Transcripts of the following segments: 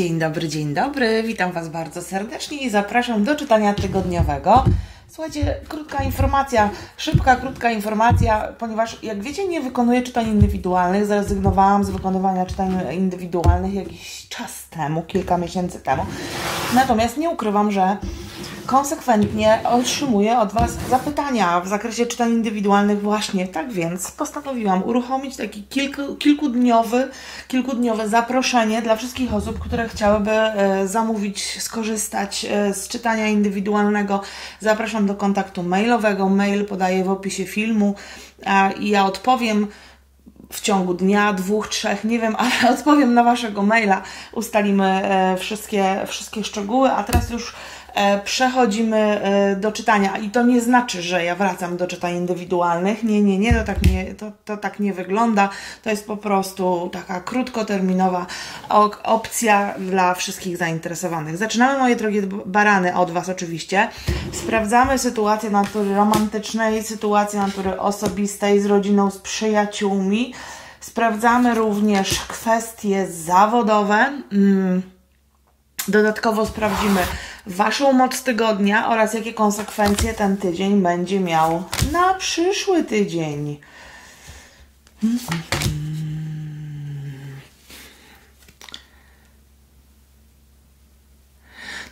Dzień dobry, dzień dobry. Witam Was bardzo serdecznie i zapraszam do czytania tygodniowego. Słuchajcie, krótka informacja, szybka, krótka informacja, ponieważ jak wiecie, nie wykonuję czytań indywidualnych. Zrezygnowałam z wykonywania czytań indywidualnych jakiś czas temu, kilka miesięcy temu. Natomiast nie ukrywam, że konsekwentnie otrzymuję od Was zapytania w zakresie czytań indywidualnych właśnie. Tak więc postanowiłam uruchomić taki kilku, kilkudniowy, kilkudniowe zaproszenie dla wszystkich osób, które chciałyby e, zamówić, skorzystać e, z czytania indywidualnego. Zapraszam do kontaktu mailowego. Mail podaję w opisie filmu i ja odpowiem w ciągu dnia, dwóch, trzech, nie wiem, ale odpowiem na Waszego maila, ustalimy e, wszystkie, wszystkie szczegóły, a teraz już przechodzimy e, do czytania. I to nie znaczy, że ja wracam do czytań indywidualnych. Nie, nie, nie, to tak nie, to, to tak nie wygląda. To jest po prostu taka krótkoterminowa opcja dla wszystkich zainteresowanych. Zaczynamy, moje drogie barany, od Was oczywiście. Sprawdzamy sytuację natury romantycznej, sytuację natury osobistej z rodziną, z przyjaciółmi. Sprawdzamy również kwestie zawodowe. Mm Dodatkowo sprawdzimy Waszą moc tygodnia oraz jakie konsekwencje ten tydzień będzie miał na przyszły tydzień.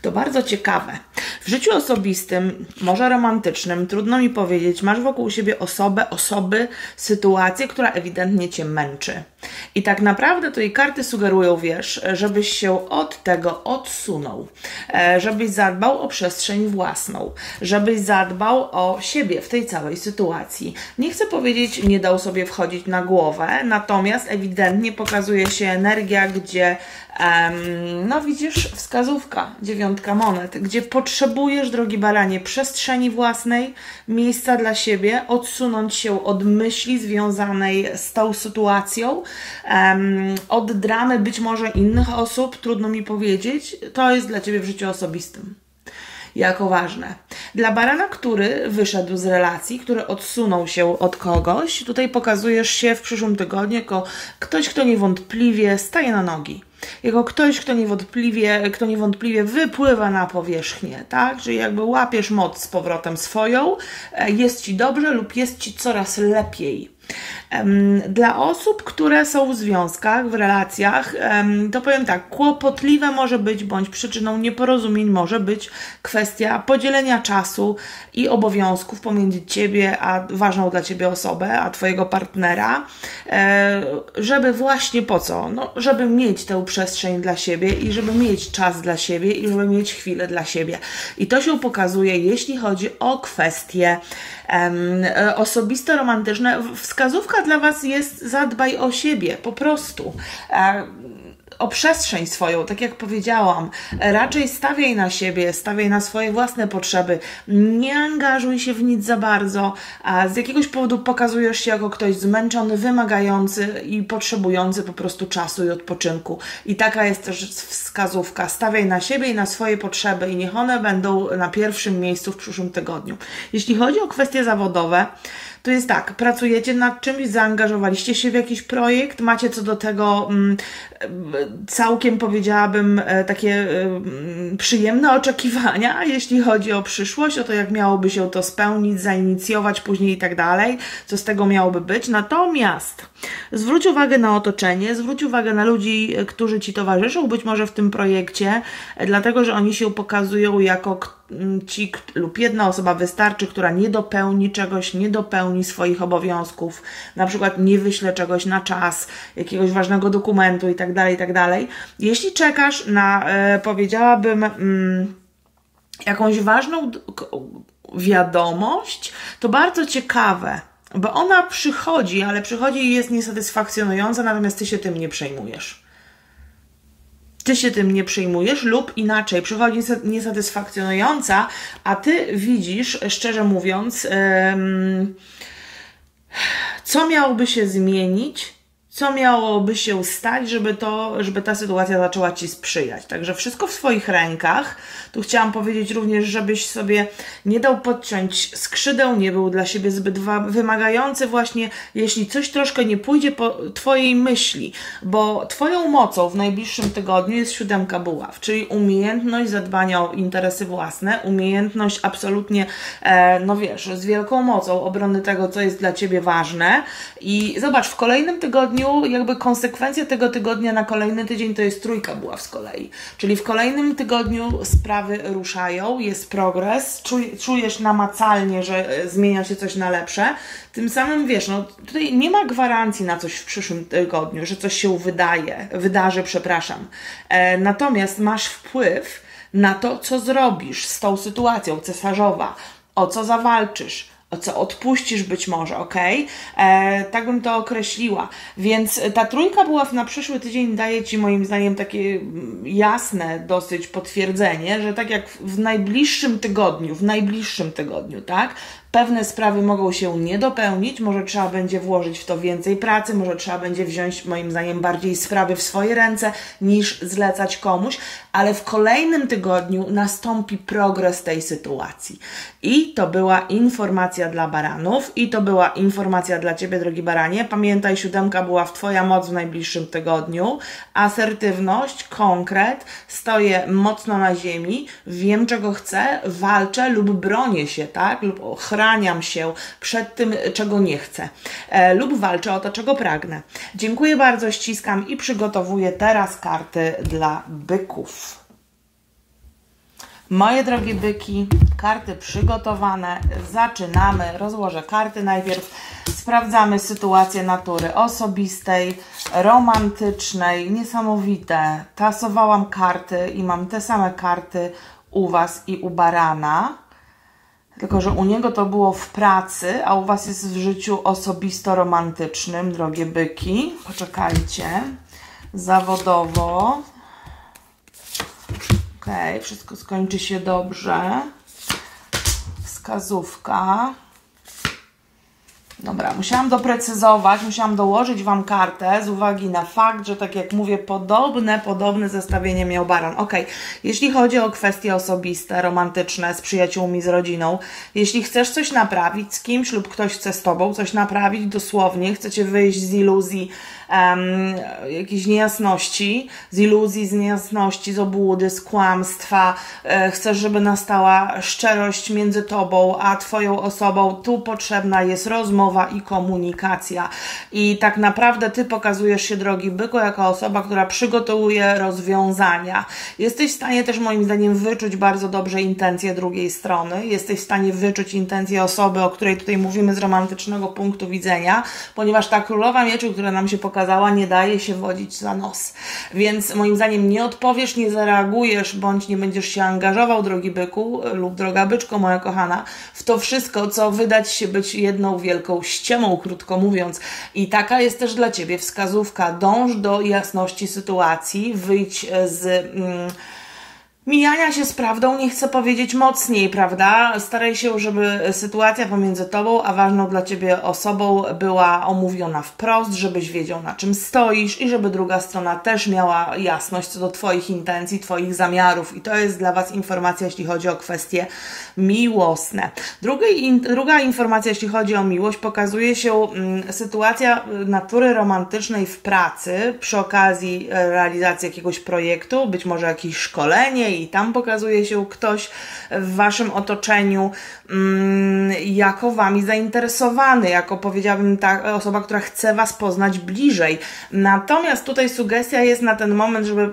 To bardzo ciekawe. W życiu osobistym, może romantycznym, trudno mi powiedzieć, masz wokół siebie osobę, osoby, sytuację, która ewidentnie cię męczy. I tak naprawdę to jej karty sugerują, wiesz, żebyś się od tego odsunął, e, żebyś zadbał o przestrzeń własną, żebyś zadbał o siebie w tej całej sytuacji. Nie chcę powiedzieć, nie dał sobie wchodzić na głowę, natomiast ewidentnie pokazuje się energia, gdzie no widzisz, wskazówka, dziewiątka monet, gdzie potrzebujesz, drogi baranie, przestrzeni własnej, miejsca dla siebie, odsunąć się od myśli związanej z tą sytuacją, od dramy być może innych osób, trudno mi powiedzieć, to jest dla Ciebie w życiu osobistym jako ważne. Dla barana, który wyszedł z relacji, który odsunął się od kogoś, tutaj pokazujesz się w przyszłym tygodniu jako ktoś, kto niewątpliwie staje na nogi jako ktoś, kto niewątpliwie, kto niewątpliwie wypływa na powierzchnię, tak? Czyli jakby łapiesz moc z powrotem swoją, e, jest ci dobrze lub jest ci coraz lepiej. Dla osób, które są w związkach, w relacjach, to powiem tak, kłopotliwe może być, bądź przyczyną nieporozumień może być kwestia podzielenia czasu i obowiązków pomiędzy Ciebie a ważną dla Ciebie osobę, a Twojego partnera, e, żeby właśnie po co? No, żeby mieć tę przestrzeń dla siebie i żeby mieć czas dla siebie i żeby mieć chwilę dla siebie. I to się pokazuje, jeśli chodzi o kwestie um, osobiste, romantyczne. Wskazówka dla Was jest zadbaj o siebie, po prostu. O przestrzeń swoją, tak jak powiedziałam. Raczej stawiaj na siebie, stawiaj na swoje własne potrzeby. Nie angażuj się w nic za bardzo, a z jakiegoś powodu pokazujesz się jako ktoś zmęczony, wymagający i potrzebujący po prostu czasu i odpoczynku. I taka jest też wskazówka. Stawiaj na siebie i na swoje potrzeby i niech one będą na pierwszym miejscu w przyszłym tygodniu. Jeśli chodzi o kwestie zawodowe, to jest tak, pracujecie nad czymś, zaangażowaliście się w jakiś projekt, macie co do tego mm, całkiem powiedziałabym e, takie mm, przyjemne oczekiwania, jeśli chodzi o przyszłość, o to jak miałoby się to spełnić, zainicjować później i tak dalej, co z tego miałoby być. Natomiast zwróć uwagę na otoczenie, zwróć uwagę na ludzi, e, którzy Ci towarzyszą, być może w tym projekcie, e, dlatego że oni się pokazują jako ci lub jedna osoba wystarczy, która nie dopełni czegoś, nie dopełni swoich obowiązków, na przykład nie wyśle czegoś na czas, jakiegoś ważnego dokumentu i tak dalej, i tak. Jeśli czekasz na, e, powiedziałabym, mm, jakąś ważną wiadomość, to bardzo ciekawe, bo ona przychodzi, ale przychodzi i jest niesatysfakcjonująca, natomiast ty się tym nie przejmujesz ty się tym nie przejmujesz, lub inaczej, przychodzi niesatysfakcjonująca, a ty widzisz, szczerze mówiąc, co miałoby się zmienić, co miałoby się stać, żeby, to, żeby ta sytuacja zaczęła Ci sprzyjać. Także wszystko w swoich rękach. Tu chciałam powiedzieć również, żebyś sobie nie dał podciąć skrzydeł, nie był dla siebie zbyt wymagający właśnie, jeśli coś troszkę nie pójdzie po Twojej myśli, bo Twoją mocą w najbliższym tygodniu jest siódemka buław, czyli umiejętność zadbania o interesy własne, umiejętność absolutnie, e, no wiesz, z wielką mocą obrony tego, co jest dla Ciebie ważne i zobacz, w kolejnym tygodniu jakby konsekwencja tego tygodnia na kolejny tydzień to jest trójka buław z kolei, czyli w kolejnym tygodniu sprawy ruszają, jest progres, czujesz namacalnie, że e, zmienia się coś na lepsze, tym samym wiesz, no tutaj nie ma gwarancji na coś w przyszłym tygodniu, że coś się wydaje, wydarzy, przepraszam. E, natomiast masz wpływ na to, co zrobisz z tą sytuacją cesarzowa, o co zawalczysz, co odpuścisz być może, ok? E, tak bym to określiła. Więc ta trójka była na przyszły tydzień daje Ci moim zdaniem takie jasne dosyć potwierdzenie, że tak jak w najbliższym tygodniu, w najbliższym tygodniu, tak? Pewne sprawy mogą się nie dopełnić, może trzeba będzie włożyć w to więcej pracy, może trzeba będzie wziąć, moim zdaniem, bardziej sprawy w swoje ręce niż zlecać komuś, ale w kolejnym tygodniu nastąpi progres tej sytuacji. I to była informacja dla baranów, i to była informacja dla Ciebie, drogi baranie. Pamiętaj, siódemka była w Twoja moc w najbliższym tygodniu. Asertywność, konkret, stoję mocno na ziemi, wiem czego chcę, walczę lub bronię się, tak? Lub ochraniam się przed tym, czego nie chcę. E, lub walczę o to, czego pragnę. Dziękuję bardzo, ściskam i przygotowuję teraz karty dla byków. Moje drogie byki, karty przygotowane. Zaczynamy. Rozłożę karty najpierw. Sprawdzamy sytuację natury osobistej, romantycznej. Niesamowite. Tasowałam karty i mam te same karty u Was i u Barana. Tylko, że u niego to było w pracy, a u Was jest w życiu osobisto-romantycznym, drogie byki. Poczekajcie. Zawodowo. Ok, wszystko skończy się dobrze. Wskazówka. Dobra, musiałam doprecyzować, musiałam dołożyć Wam kartę z uwagi na fakt, że tak jak mówię, podobne, podobne zestawienie miał Baran. Ok, jeśli chodzi o kwestie osobiste, romantyczne, z przyjaciółmi, z rodziną, jeśli chcesz coś naprawić z kimś lub ktoś chce z Tobą coś naprawić dosłownie, chcecie wyjść z iluzji, um, jakiejś niejasności, z iluzji, z niejasności, z obłudy, z kłamstwa. E, chcesz, żeby nastała szczerość między tobą a twoją osobą. Tu potrzebna jest rozmowa i komunikacja. I tak naprawdę ty pokazujesz się, drogi byku, jako osoba, która przygotowuje rozwiązania. Jesteś w stanie też moim zdaniem wyczuć bardzo dobrze intencje drugiej strony. Jesteś w stanie wyczuć intencje osoby, o której tutaj mówimy z romantycznego punktu widzenia, ponieważ ta królowa mieczy, która nam się pokazuje, pokazała, nie daje się wodzić za nos. Więc moim zdaniem nie odpowiesz, nie zareagujesz, bądź nie będziesz się angażował, drogi byku lub droga byczko, moja kochana, w to wszystko, co wydać się być jedną wielką ściemą, krótko mówiąc. I taka jest też dla Ciebie wskazówka. Dąż do jasności sytuacji, wyjdź z... Mm, mijania się z prawdą nie chcę powiedzieć mocniej, prawda? Staraj się, żeby sytuacja pomiędzy tobą a ważną dla ciebie osobą była omówiona wprost, żebyś wiedział na czym stoisz i żeby druga strona też miała jasność co do twoich intencji, twoich zamiarów i to jest dla was informacja, jeśli chodzi o kwestie miłosne. Drugi, druga informacja, jeśli chodzi o miłość, pokazuje się mm, sytuacja natury romantycznej w pracy przy okazji realizacji jakiegoś projektu, być może jakieś szkolenie i tam pokazuje się ktoś w waszym otoczeniu mm, jako wami zainteresowany, jako powiedziałabym ta osoba, która chce was poznać bliżej. Natomiast tutaj sugestia jest na ten moment, żeby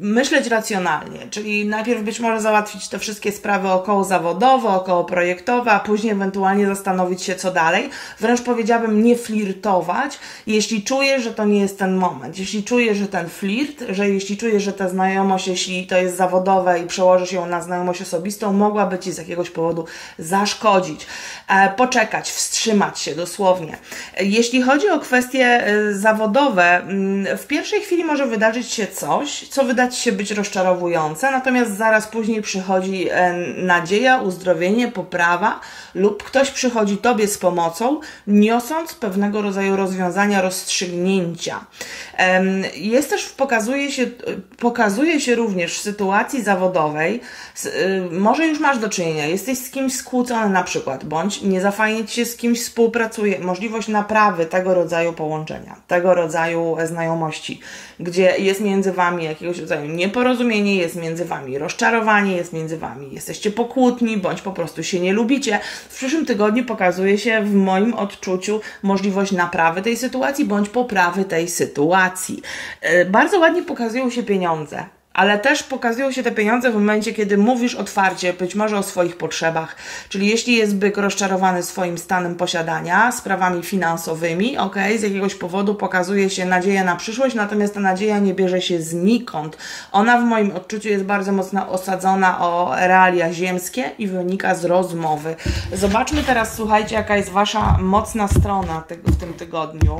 myśleć racjonalnie, czyli najpierw być może załatwić te wszystkie sprawy około zawodowe, około projektowe, a później ewentualnie zastanowić się, co dalej. Wręcz powiedziałabym nie flirtować, jeśli czujesz, że to nie jest ten moment. Jeśli czujesz, że ten flirt, że jeśli czujesz, że ta znajomość, jeśli to jest zawodowe i przełożysz ją na znajomość osobistą, mogłaby Ci z jakiegoś powodu zaszkodzić. E, poczekać, wstrzymać się dosłownie. Jeśli chodzi o kwestie e, zawodowe, mm, w pierwszej chwili może wydarzyć się coś, co wydać się być rozczarowujące, natomiast zaraz później przychodzi e, nadzieja, uzdrowienie, poprawa lub ktoś przychodzi Tobie z pomocą, niosąc pewnego rodzaju rozwiązania, rozstrzygnięcia. Jest też, pokazuje się, pokazuje się również w sytuacji zawodowej, może już masz do czynienia, jesteś z kimś skłócony na przykład, bądź nie za fajnie Ci się z kimś współpracuje, możliwość naprawy tego rodzaju połączenia, tego rodzaju znajomości, gdzie jest między Wami jakiegoś rodzaju nieporozumienie, jest między Wami rozczarowanie, jest między Wami, jesteście pokłótni, bądź po prostu się nie lubicie. W przyszłym tygodniu pokazuje się w moim odczuciu możliwość naprawy tej sytuacji, bądź poprawy tej sytuacji. E, bardzo ładnie pokazują się pieniądze ale też pokazują się te pieniądze w momencie, kiedy mówisz otwarcie, być może o swoich potrzebach. Czyli jeśli jest byk rozczarowany swoim stanem posiadania, sprawami finansowymi, ok, z jakiegoś powodu pokazuje się nadzieja na przyszłość, natomiast ta nadzieja nie bierze się znikąd. Ona w moim odczuciu jest bardzo mocno osadzona o realia ziemskie i wynika z rozmowy. Zobaczmy teraz, słuchajcie, jaka jest Wasza mocna strona w tym tygodniu.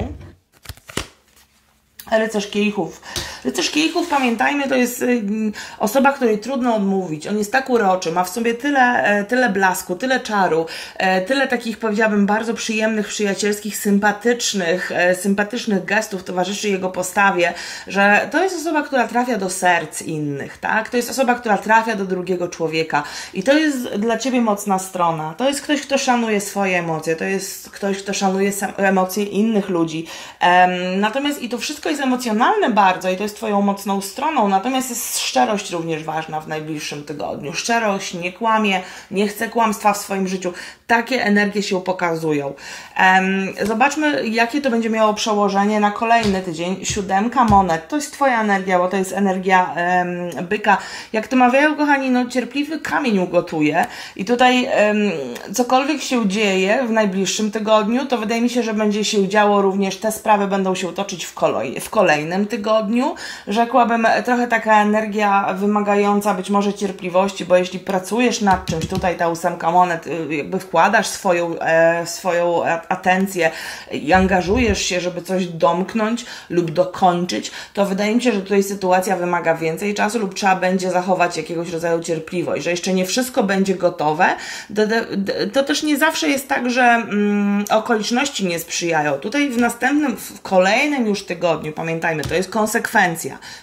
Rycerz kielichów. Rycerz kielichów, pamiętajmy, to jest y, osoba, której trudno odmówić. On jest tak uroczy, ma w sobie tyle, e, tyle blasku, tyle czaru, e, tyle takich, powiedziałabym, bardzo przyjemnych, przyjacielskich, sympatycznych, e, sympatycznych gestów towarzyszy jego postawie, że to jest osoba, która trafia do serc innych, tak? To jest osoba, która trafia do drugiego człowieka i to jest dla Ciebie mocna strona. To jest ktoś, kto szanuje swoje emocje, to jest ktoś, kto szanuje emocje innych ludzi. Natomiast i to wszystko jest emocjonalne bardzo i to jest Twoją mocną stroną, natomiast jest szczerość również ważna w najbliższym tygodniu. Szczerość, nie kłamie, nie chce kłamstwa w swoim życiu. Takie energie się pokazują. zobaczmy, jakie to będzie miało przełożenie na kolejny tydzień. Siódemka monet. To jest Twoja energia, bo to jest energia byka. Jak to mawiają, kochani, no cierpliwy kamień ugotuje. I tutaj cokolwiek się dzieje w najbliższym tygodniu, to wydaje mi się, że będzie się działo również, te sprawy będą się toczyć w, kolej, w kolejnym tygodniu. Rzekłabym, trochę taka energia wymagająca być może cierpliwości, bo jeśli pracujesz nad czymś, tutaj ta ósemka monet y, jakby wkłada wkładasz swoją, e, swoją atencję i angażujesz się, żeby coś domknąć lub dokończyć, to wydaje mi się, że tutaj sytuacja wymaga więcej czasu lub trzeba będzie zachować jakiegoś rodzaju cierpliwość, że jeszcze nie wszystko będzie gotowe. To, to, to też nie zawsze jest tak, że mm, okoliczności nie sprzyjają. Tutaj w następnym, w kolejnym już tygodniu, pamiętajmy, to jest konsekwencja.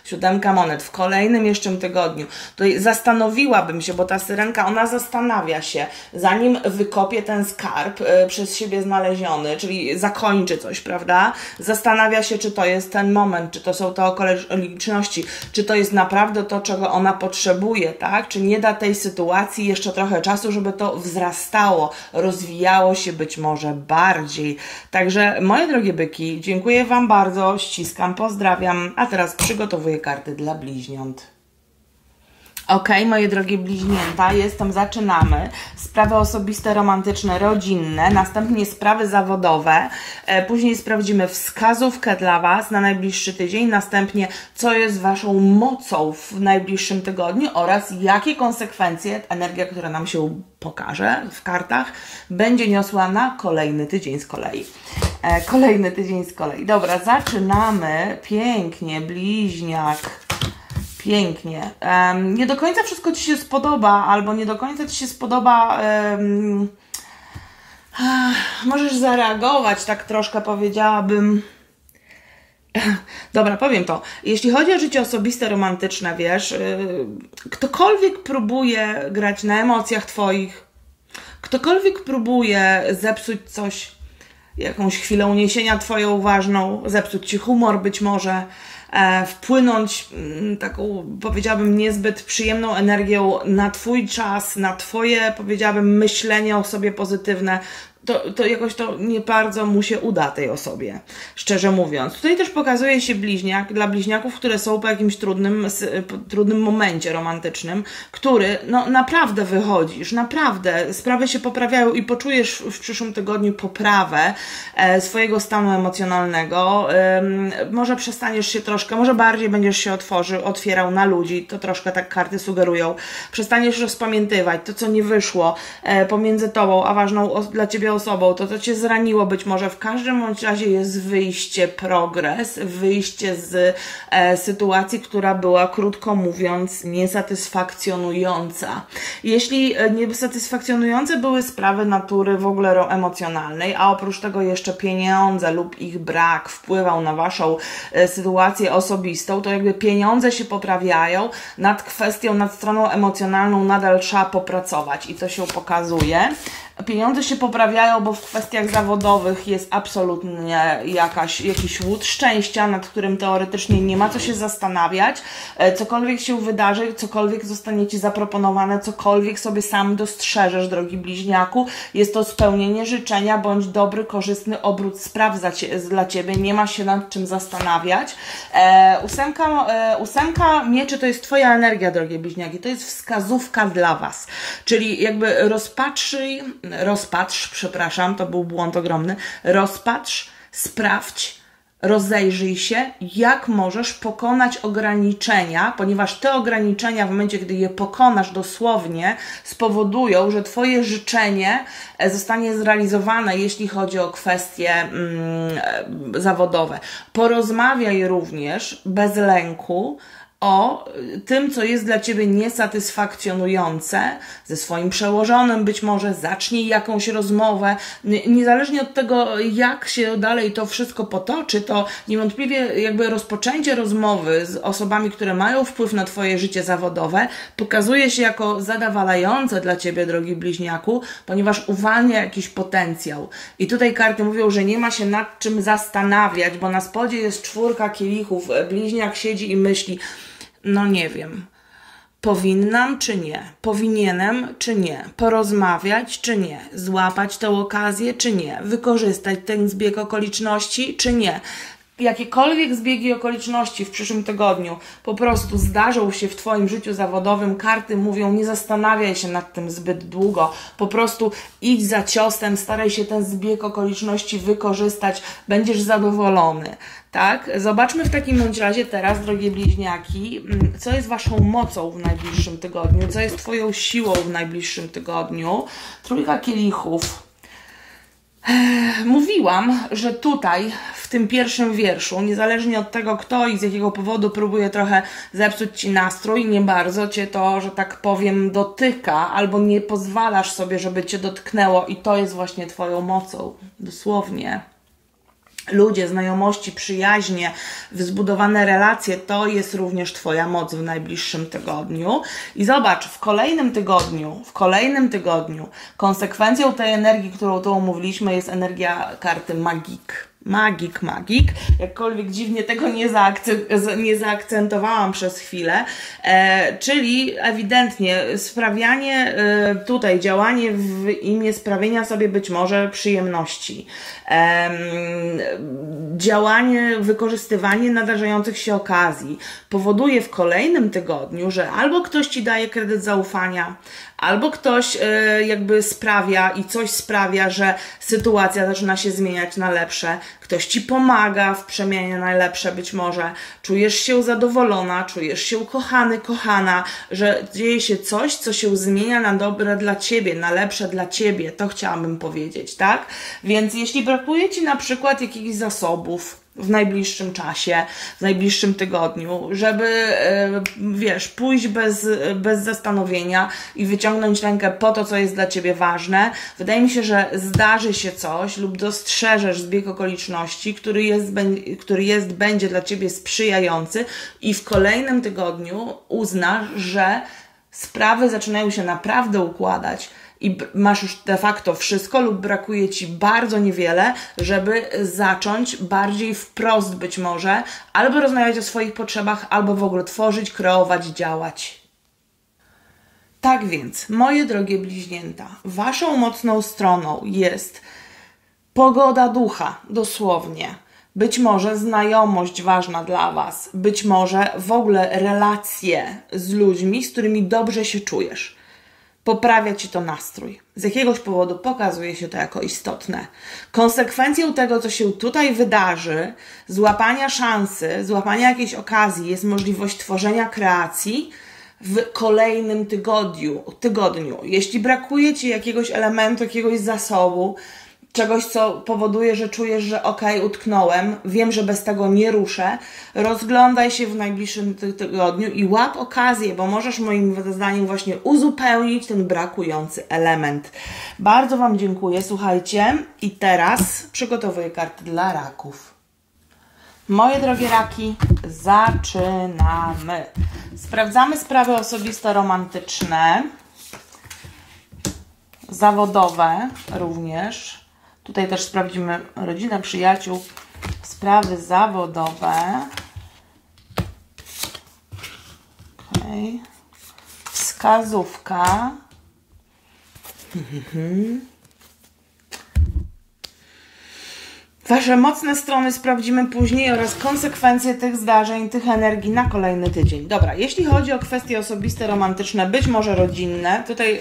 Siódemka monet, w kolejnym jeszcze tygodniu, to zastanowiłabym się, bo ta syrenka, ona zastanawia się, zanim wykopie kopie ten skarb y, przez siebie znaleziony, czyli zakończy coś, prawda? Zastanawia się, czy to jest ten moment, czy to są te okoliczności, czy to jest naprawdę to, czego ona potrzebuje, tak? Czy nie da tej sytuacji jeszcze trochę czasu, żeby to wzrastało, rozwijało się być może bardziej. Także, moje drogie byki, dziękuję Wam bardzo, ściskam, pozdrawiam, a teraz przygotowuję karty dla bliźniąt. Ok, moje drogie bliźnięta, jestem, zaczynamy. Sprawy osobiste, romantyczne, rodzinne, następnie sprawy zawodowe, e, później sprawdzimy wskazówkę dla Was na najbliższy tydzień, następnie co jest Waszą mocą w najbliższym tygodniu oraz jakie konsekwencje energia, która nam się pokaże w kartach, będzie niosła na kolejny tydzień z kolei. E, kolejny tydzień z kolei. Dobra, zaczynamy. Pięknie, bliźniak pięknie. Um, nie do końca wszystko Ci się spodoba, albo nie do końca Ci się spodoba. Um, możesz zareagować, tak troszkę powiedziałabym. Dobra, powiem to. Jeśli chodzi o życie osobiste, romantyczne, wiesz, yy, ktokolwiek próbuje grać na emocjach Twoich, ktokolwiek próbuje zepsuć coś, jakąś chwilę uniesienia Twoją ważną, zepsuć Ci humor być może, wpłynąć mm, taką, powiedziałabym, niezbyt przyjemną energią na Twój czas, na Twoje, powiedziałabym, myślenie o sobie pozytywne, to, to jakoś to nie bardzo mu się uda tej osobie, szczerze mówiąc. Tutaj też pokazuje się bliźniak dla bliźniaków, które są po jakimś trudnym, trudnym momencie romantycznym, który no naprawdę wychodzisz, naprawdę sprawy się poprawiają i poczujesz w przyszłym tygodniu poprawę e, swojego stanu emocjonalnego. E, może przestaniesz się troszkę, może bardziej będziesz się otworzył, otwierał na ludzi, to troszkę tak karty sugerują. Przestaniesz rozpamiętywać to, co nie wyszło e, pomiędzy tobą, a ważną dla ciebie osobą, to, co cię zraniło być może. W każdym bądź razie jest wyjście, progres, wyjście z e, sytuacji, która była, krótko mówiąc, niesatysfakcjonująca. Jeśli e, niesatysfakcjonujące były sprawy natury w ogóle emocjonalnej, a oprócz tego jeszcze pieniądze lub ich brak wpływał na waszą e, sytuację osobistą, to jakby pieniądze się poprawiają, nad kwestią, nad stroną emocjonalną nadal trzeba popracować i to się pokazuje. Pieniądze się poprawiają, bo w kwestiach zawodowych jest absolutnie jakaś, jakiś łód szczęścia, nad którym teoretycznie nie ma co się zastanawiać. E, cokolwiek się wydarzy, cokolwiek zostanie Ci zaproponowane, cokolwiek sobie sam dostrzeżesz, drogi bliźniaku, jest to spełnienie życzenia bądź dobry, korzystny obrót spraw za cie, dla Ciebie. Nie ma się nad czym zastanawiać. E, ósemka, e, ósemka mieczy to jest Twoja energia, drogie bliźniaki. To jest wskazówka dla Was. Czyli jakby rozpatrzyj rozpatrz, przepraszam, to był błąd ogromny, rozpatrz, sprawdź, rozejrzyj się, jak możesz pokonać ograniczenia, ponieważ te ograniczenia w momencie, gdy je pokonasz dosłownie, spowodują, że Twoje życzenie e, zostanie zrealizowane, jeśli chodzi o kwestie mm, e, zawodowe. Porozmawiaj również bez lęku o tym, co jest dla ciebie niesatysfakcjonujące, ze swoim przełożonym być może, zacznij jakąś rozmowę. Niezależnie od tego, jak się dalej to wszystko potoczy, to niewątpliwie jakby rozpoczęcie rozmowy z osobami, które mają wpływ na twoje życie zawodowe, pokazuje się jako zadawalające dla ciebie, drogi bliźniaku, ponieważ uwalnia jakiś potencjał. I tutaj karty mówią, że nie ma się nad czym zastanawiać, bo na spodzie jest czwórka kielichów, bliźniak siedzi i myśli, no nie wiem. Powinnam czy nie? Powinienem czy nie? Porozmawiać czy nie? Złapać tę okazję czy nie? Wykorzystać ten zbieg okoliczności czy nie? Jakiekolwiek zbiegi okoliczności w przyszłym tygodniu po prostu zdarzą się w Twoim życiu zawodowym, karty mówią, nie zastanawiaj się nad tym zbyt długo, po prostu idź za ciosem, staraj się ten zbieg okoliczności wykorzystać, będziesz zadowolony. Tak? Zobaczmy w takim bądź razie teraz, drogie bliźniaki, mm, co jest Waszą mocą w najbliższym tygodniu, co jest Twoją siłą w najbliższym tygodniu. Trójka kielichów. Mówiłam, że tutaj w tym pierwszym wierszu, niezależnie od tego, kto i z jakiego powodu próbuje trochę zepsuć ci nastrój, nie bardzo cię to, że tak powiem, dotyka, albo nie pozwalasz sobie, żeby cię dotknęło, i to jest właśnie Twoją mocą, dosłownie ludzie, znajomości, przyjaźnie, zbudowane relacje, to jest również Twoja moc w najbliższym tygodniu. I zobacz, w kolejnym tygodniu, w kolejnym tygodniu, konsekwencją tej energii, którą tu omówiliśmy, jest energia karty magik magik, magik, jakkolwiek dziwnie tego nie, nie zaakcentowałam przez chwilę, e, czyli ewidentnie sprawianie e, tutaj, działanie w imię sprawienia sobie być może przyjemności, e, działanie, wykorzystywanie nadarzających się okazji powoduje w kolejnym tygodniu, że albo ktoś Ci daje kredyt zaufania, albo ktoś e, jakby sprawia i coś sprawia, że sytuacja zaczyna się zmieniać na lepsze, ktoś ci pomaga w przemianie na lepsze. Być może, czujesz się zadowolona, czujesz się kochany, kochana, że dzieje się coś, co się zmienia na dobre dla ciebie, na lepsze dla ciebie, to chciałabym powiedzieć, tak? Więc jeśli brakuje ci na przykład jakichś zasobów, w najbliższym czasie, w najbliższym tygodniu, żeby, e, wiesz, pójść bez, bez zastanowienia i wyciągnąć rękę po to, co jest dla ciebie ważne. Wydaje mi się, że zdarzy się coś lub dostrzeżesz zbieg okoliczności, który jest, który jest, będzie dla ciebie sprzyjający i w kolejnym tygodniu uznasz, że sprawy zaczynają się naprawdę układać i masz już de facto wszystko lub brakuje ci bardzo niewiele, żeby zacząć bardziej wprost być może albo rozmawiać o swoich potrzebach, albo w ogóle tworzyć, kreować, działać. Tak więc, moje drogie bliźnięta, waszą mocną stroną jest pogoda ducha, dosłownie. Być może znajomość ważna dla Was, być może w ogóle relacje z ludźmi, z którymi dobrze się czujesz. Poprawia Ci to nastrój. Z jakiegoś powodu pokazuje się to jako istotne. Konsekwencją tego, co się tutaj wydarzy, złapania szansy, złapania jakiejś okazji, jest możliwość tworzenia kreacji, w kolejnym tygodniu, tygodniu. Jeśli brakuje Ci jakiegoś elementu, jakiegoś zasobu, czegoś, co powoduje, że czujesz, że okej, okay, utknąłem, wiem, że bez tego nie ruszę, rozglądaj się w najbliższym tygodniu i łap okazję, bo możesz moim zdaniem właśnie uzupełnić ten brakujący element. Bardzo Wam dziękuję, słuchajcie. I teraz przygotowuję karty dla raków. Moje drogie raki, zaczynamy. Sprawdzamy sprawy osobiste, romantyczne, zawodowe również. Tutaj też sprawdzimy rodzinę, przyjaciół, sprawy zawodowe. Okay. Wskazówka. Mhm. Wasze mocne strony sprawdzimy później oraz konsekwencje tych zdarzeń, tych energii na kolejny tydzień. Dobra, jeśli chodzi o kwestie osobiste, romantyczne, być może rodzinne, tutaj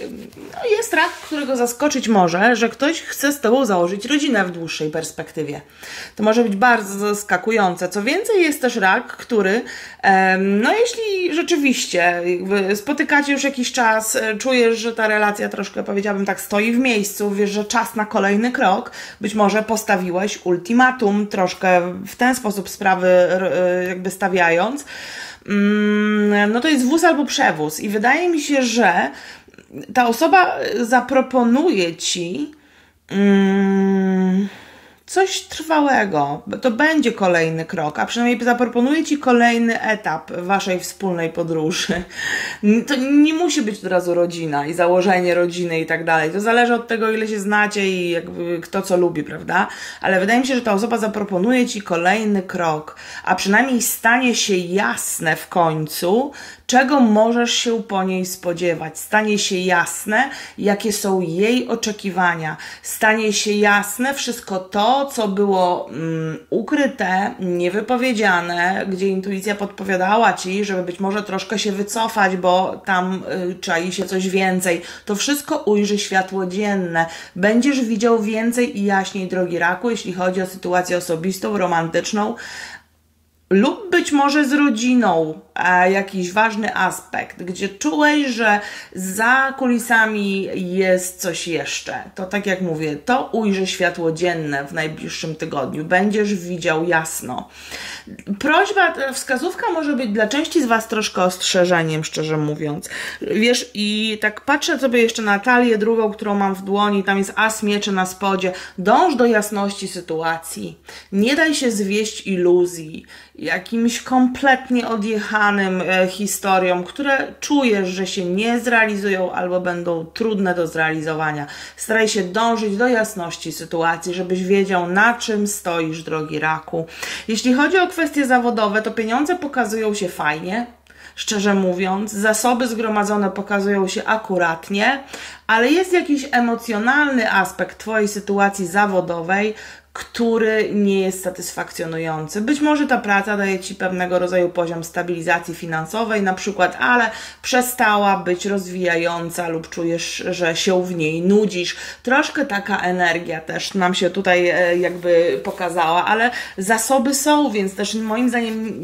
no, jest rak, którego zaskoczyć może, że ktoś chce z Tobą założyć rodzinę w dłuższej perspektywie. To może być bardzo zaskakujące. Co więcej, jest też rak, który, no jeśli rzeczywiście spotykacie już jakiś czas, e, czujesz, że ta relacja troszkę, powiedziałabym tak, stoi w miejscu, wiesz, że czas na kolejny krok, być może postawiłeś ultimatum, troszkę w ten sposób sprawy e, jakby stawiając, mm, no to jest wóz albo przewóz. I wydaje mi się, że ta osoba zaproponuje ci. Mm, coś trwałego. To będzie kolejny krok, a przynajmniej zaproponuję Ci kolejny etap Waszej wspólnej podróży. To nie musi być od razu rodzina i założenie rodziny i tak dalej. To zależy od tego, ile się znacie i jakby kto co lubi, prawda? Ale wydaje mi się, że ta osoba zaproponuje Ci kolejny krok, a przynajmniej stanie się jasne w końcu, czego możesz się po niej spodziewać. Stanie się jasne, jakie są jej oczekiwania. Stanie się jasne wszystko to, co było mm, ukryte, niewypowiedziane, gdzie intuicja podpowiadała ci, żeby być może troszkę się wycofać, bo tam y, czai się coś więcej. To wszystko ujrzy światło dzienne. Będziesz widział więcej i jaśniej, drogi raku, jeśli chodzi o sytuację osobistą, romantyczną lub być może z rodziną jakiś ważny aspekt, gdzie czułeś, że za kulisami jest coś jeszcze, to tak jak mówię, to ujrzy światło dzienne w najbliższym tygodniu, będziesz widział jasno. Prośba, wskazówka może być dla części z Was troszkę ostrzeżeniem, szczerze mówiąc. Wiesz, i tak patrzę sobie jeszcze na talię drugą, którą mam w dłoni, tam jest as mieczy na spodzie. Dąż do jasności sytuacji. Nie daj się zwieść iluzji jakimś kompletnie odjechanym e, historiom, które czujesz, że się nie zrealizują albo będą trudne do zrealizowania. Staraj się dążyć do jasności sytuacji, żebyś wiedział, na czym stoisz, drogi raku. Jeśli chodzi o kwestie zawodowe, to pieniądze pokazują się fajnie, szczerze mówiąc. Zasoby zgromadzone pokazują się akuratnie, ale jest jakiś emocjonalny aspekt Twojej sytuacji zawodowej, który nie jest satysfakcjonujący. Być może ta praca daje Ci pewnego rodzaju poziom stabilizacji finansowej, na przykład, ale przestała być rozwijająca lub czujesz, że się w niej nudzisz. Troszkę taka energia też nam się tutaj e, jakby pokazała, ale zasoby są, więc też moim zdaniem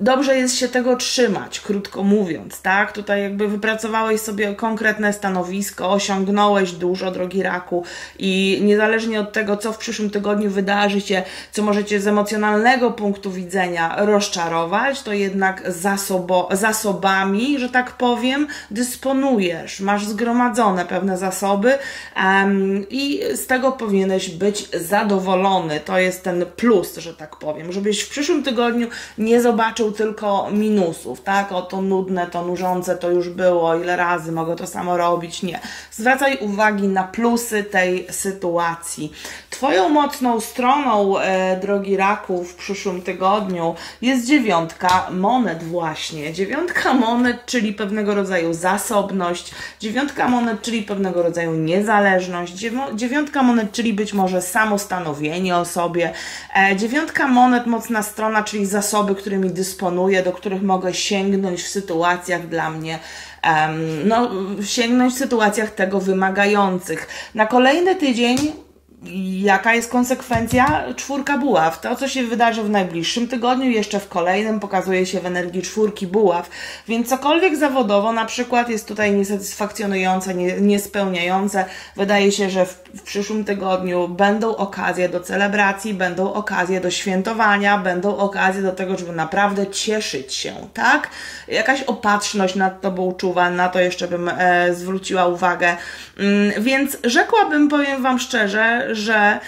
dobrze jest się tego trzymać, krótko mówiąc, tak? Tutaj jakby wypracowałeś sobie konkretne stanowisko, osiągnąłeś dużo, drogi raku i niezależnie od tego, co w przyszłym tygodniu wydarzy się, co możecie z emocjonalnego punktu widzenia rozczarować, to jednak zasobo, zasobami, że tak powiem, dysponujesz, masz zgromadzone pewne zasoby um, i z tego powinieneś być zadowolony. To jest ten plus, że tak powiem, żebyś w przyszłym tygodniu nie zobaczył tylko minusów, tak? O to nudne, to nużące, to już było, ile razy mogę to samo robić. Nie. Zwracaj uwagi na plusy tej sytuacji. Twoją mocną stroną, e, drogi raku, w przyszłym tygodniu jest dziewiątka monet właśnie. Dziewiątka monet, czyli pewnego rodzaju zasobność. Dziewiątka monet, czyli pewnego rodzaju niezależność. Dziewiątka monet, czyli być może samostanowienie o sobie. E, dziewiątka monet, mocna strona, czyli zasoby, którymi dysponuję, do których mogę sięgnąć w sytuacjach dla mnie no, sięgnąć w sytuacjach tego wymagających. Na kolejny tydzień jaka jest konsekwencja? Czwórka buław. To, co się wydarzy w najbliższym tygodniu, jeszcze w kolejnym pokazuje się w energii czwórki buław. Więc cokolwiek zawodowo na przykład jest tutaj niesatysfakcjonujące, nie, niespełniające, wydaje się, że w, w przyszłym tygodniu będą okazje do celebracji, będą okazje do świętowania, będą okazje do tego, żeby naprawdę cieszyć się, tak? Jakaś opatrzność nad tobą czuwa, na to jeszcze bym e, zwróciła uwagę. Mm, więc rzekłabym, powiem Wam szczerze, że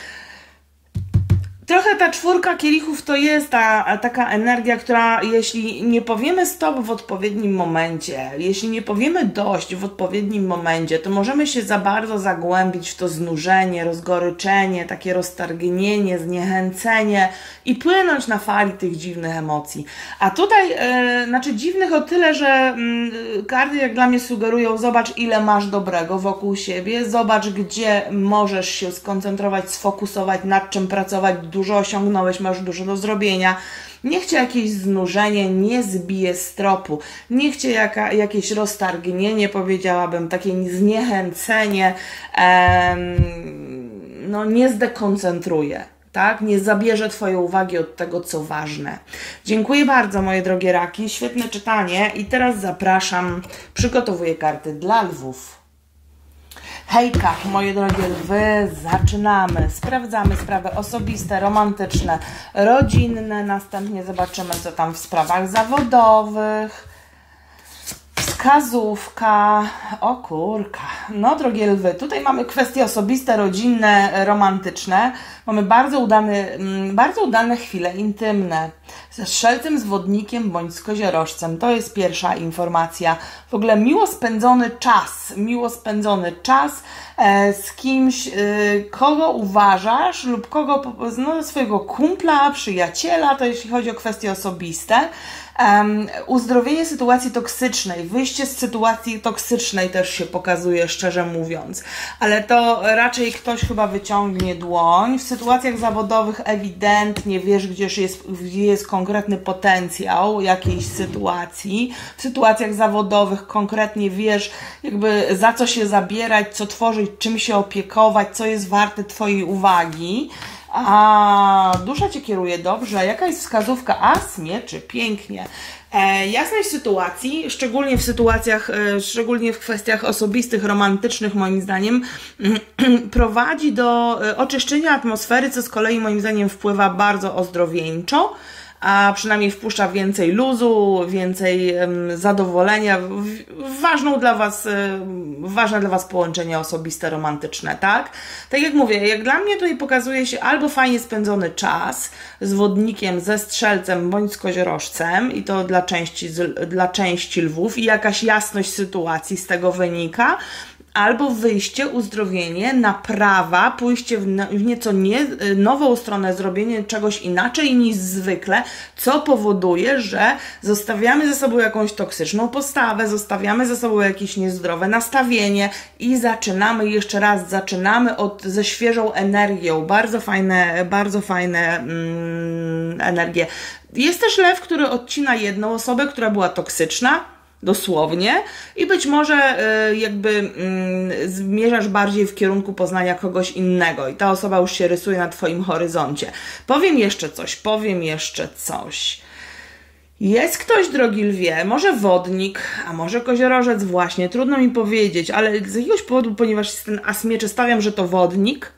Trochę ta czwórka kielichów to jest ta, taka energia, która jeśli nie powiemy stop w odpowiednim momencie, jeśli nie powiemy dość w odpowiednim momencie, to możemy się za bardzo zagłębić w to znużenie, rozgoryczenie, takie roztargnienie, zniechęcenie i płynąć na fali tych dziwnych emocji. A tutaj, yy, znaczy dziwnych o tyle, że yy, karty jak dla mnie sugerują, zobacz ile masz dobrego wokół siebie, zobacz gdzie możesz się skoncentrować, sfokusować, nad czym pracować, dużo osiągnąłeś, masz dużo do zrobienia. Niech cię jakieś znużenie nie zbije z tropu. Niech cię jaka, jakieś roztargnienie, powiedziałabym, takie zniechęcenie, em, no nie zdekoncentruje. Tak? Nie zabierze Twojej uwagi od tego, co ważne. Dziękuję bardzo, moje drogie raki. Świetne czytanie. I teraz zapraszam, przygotowuję karty dla lwów. Hejka, moje drogie lwy, zaczynamy. Sprawdzamy sprawy osobiste, romantyczne, rodzinne. Następnie zobaczymy, co tam w sprawach zawodowych. Wskazówka. O kurka. No, drogie lwy, tutaj mamy kwestie osobiste, rodzinne, romantyczne. Mamy bardzo, udane, mm, bardzo udane chwile intymne. Ze strzelcem, zwodnikiem bądź z koziorożcem. To jest pierwsza informacja. W ogóle miło spędzony czas. Miło spędzony czas e, z kimś, e, kogo uważasz lub kogo, no, swojego kumpla, przyjaciela, to jeśli chodzi o kwestie osobiste. Um, uzdrowienie sytuacji toksycznej, wyjście z sytuacji toksycznej też się pokazuje, szczerze mówiąc, ale to raczej ktoś chyba wyciągnie dłoń. W sytuacjach zawodowych ewidentnie wiesz, gdzieś jest, gdzie jest konkretny potencjał jakiejś sytuacji. W sytuacjach zawodowych konkretnie wiesz, jakby za co się zabierać, co tworzyć, czym się opiekować, co jest warte Twojej uwagi. A dusza Cię kieruje dobrze. Jaka jest wskazówka? As mieczy, pięknie. E, jasność sytuacji, szczególnie w sytuacjach, e, szczególnie w kwestiach osobistych, romantycznych, moim zdaniem, prowadzi do e, oczyszczenia atmosfery, co z kolei moim zdaniem wpływa bardzo ozdrowieńczo a przynajmniej wpuszcza więcej luzu, więcej zadowolenia, ważną dla Was, ważne dla Was połączenie osobiste, romantyczne, tak? Tak jak mówię, jak dla mnie tutaj pokazuje się albo fajnie spędzony czas z wodnikiem, ze strzelcem bądź z koziorożcem i to dla części, dla części lwów i jakaś jasność sytuacji z tego wynika, albo wyjście, uzdrowienie, naprawa, pójście w, nieco nie, nową stronę, zrobienie czegoś inaczej niż zwykle, co powoduje, że zostawiamy ze sobą jakąś toksyczną postawę, zostawiamy ze sobą jakieś niezdrowe nastawienie i zaczynamy jeszcze raz, zaczynamy od, ze świeżą energią. Bardzo fajne, bardzo fajne mm, energie. Jest też lew, który odcina jedną osobę, która była toksyczna, dosłownie i być może y, jakby y, zmierzasz bardziej w kierunku poznania kogoś innego i ta osoba już się rysuje na Twoim horyzoncie. Powiem jeszcze coś, powiem jeszcze coś. Jest ktoś, drogi lwie, może wodnik, a może koziorożec właśnie, trudno mi powiedzieć, ale z jakiegoś powodu, ponieważ jest ten as mieczy, stawiam, że to wodnik,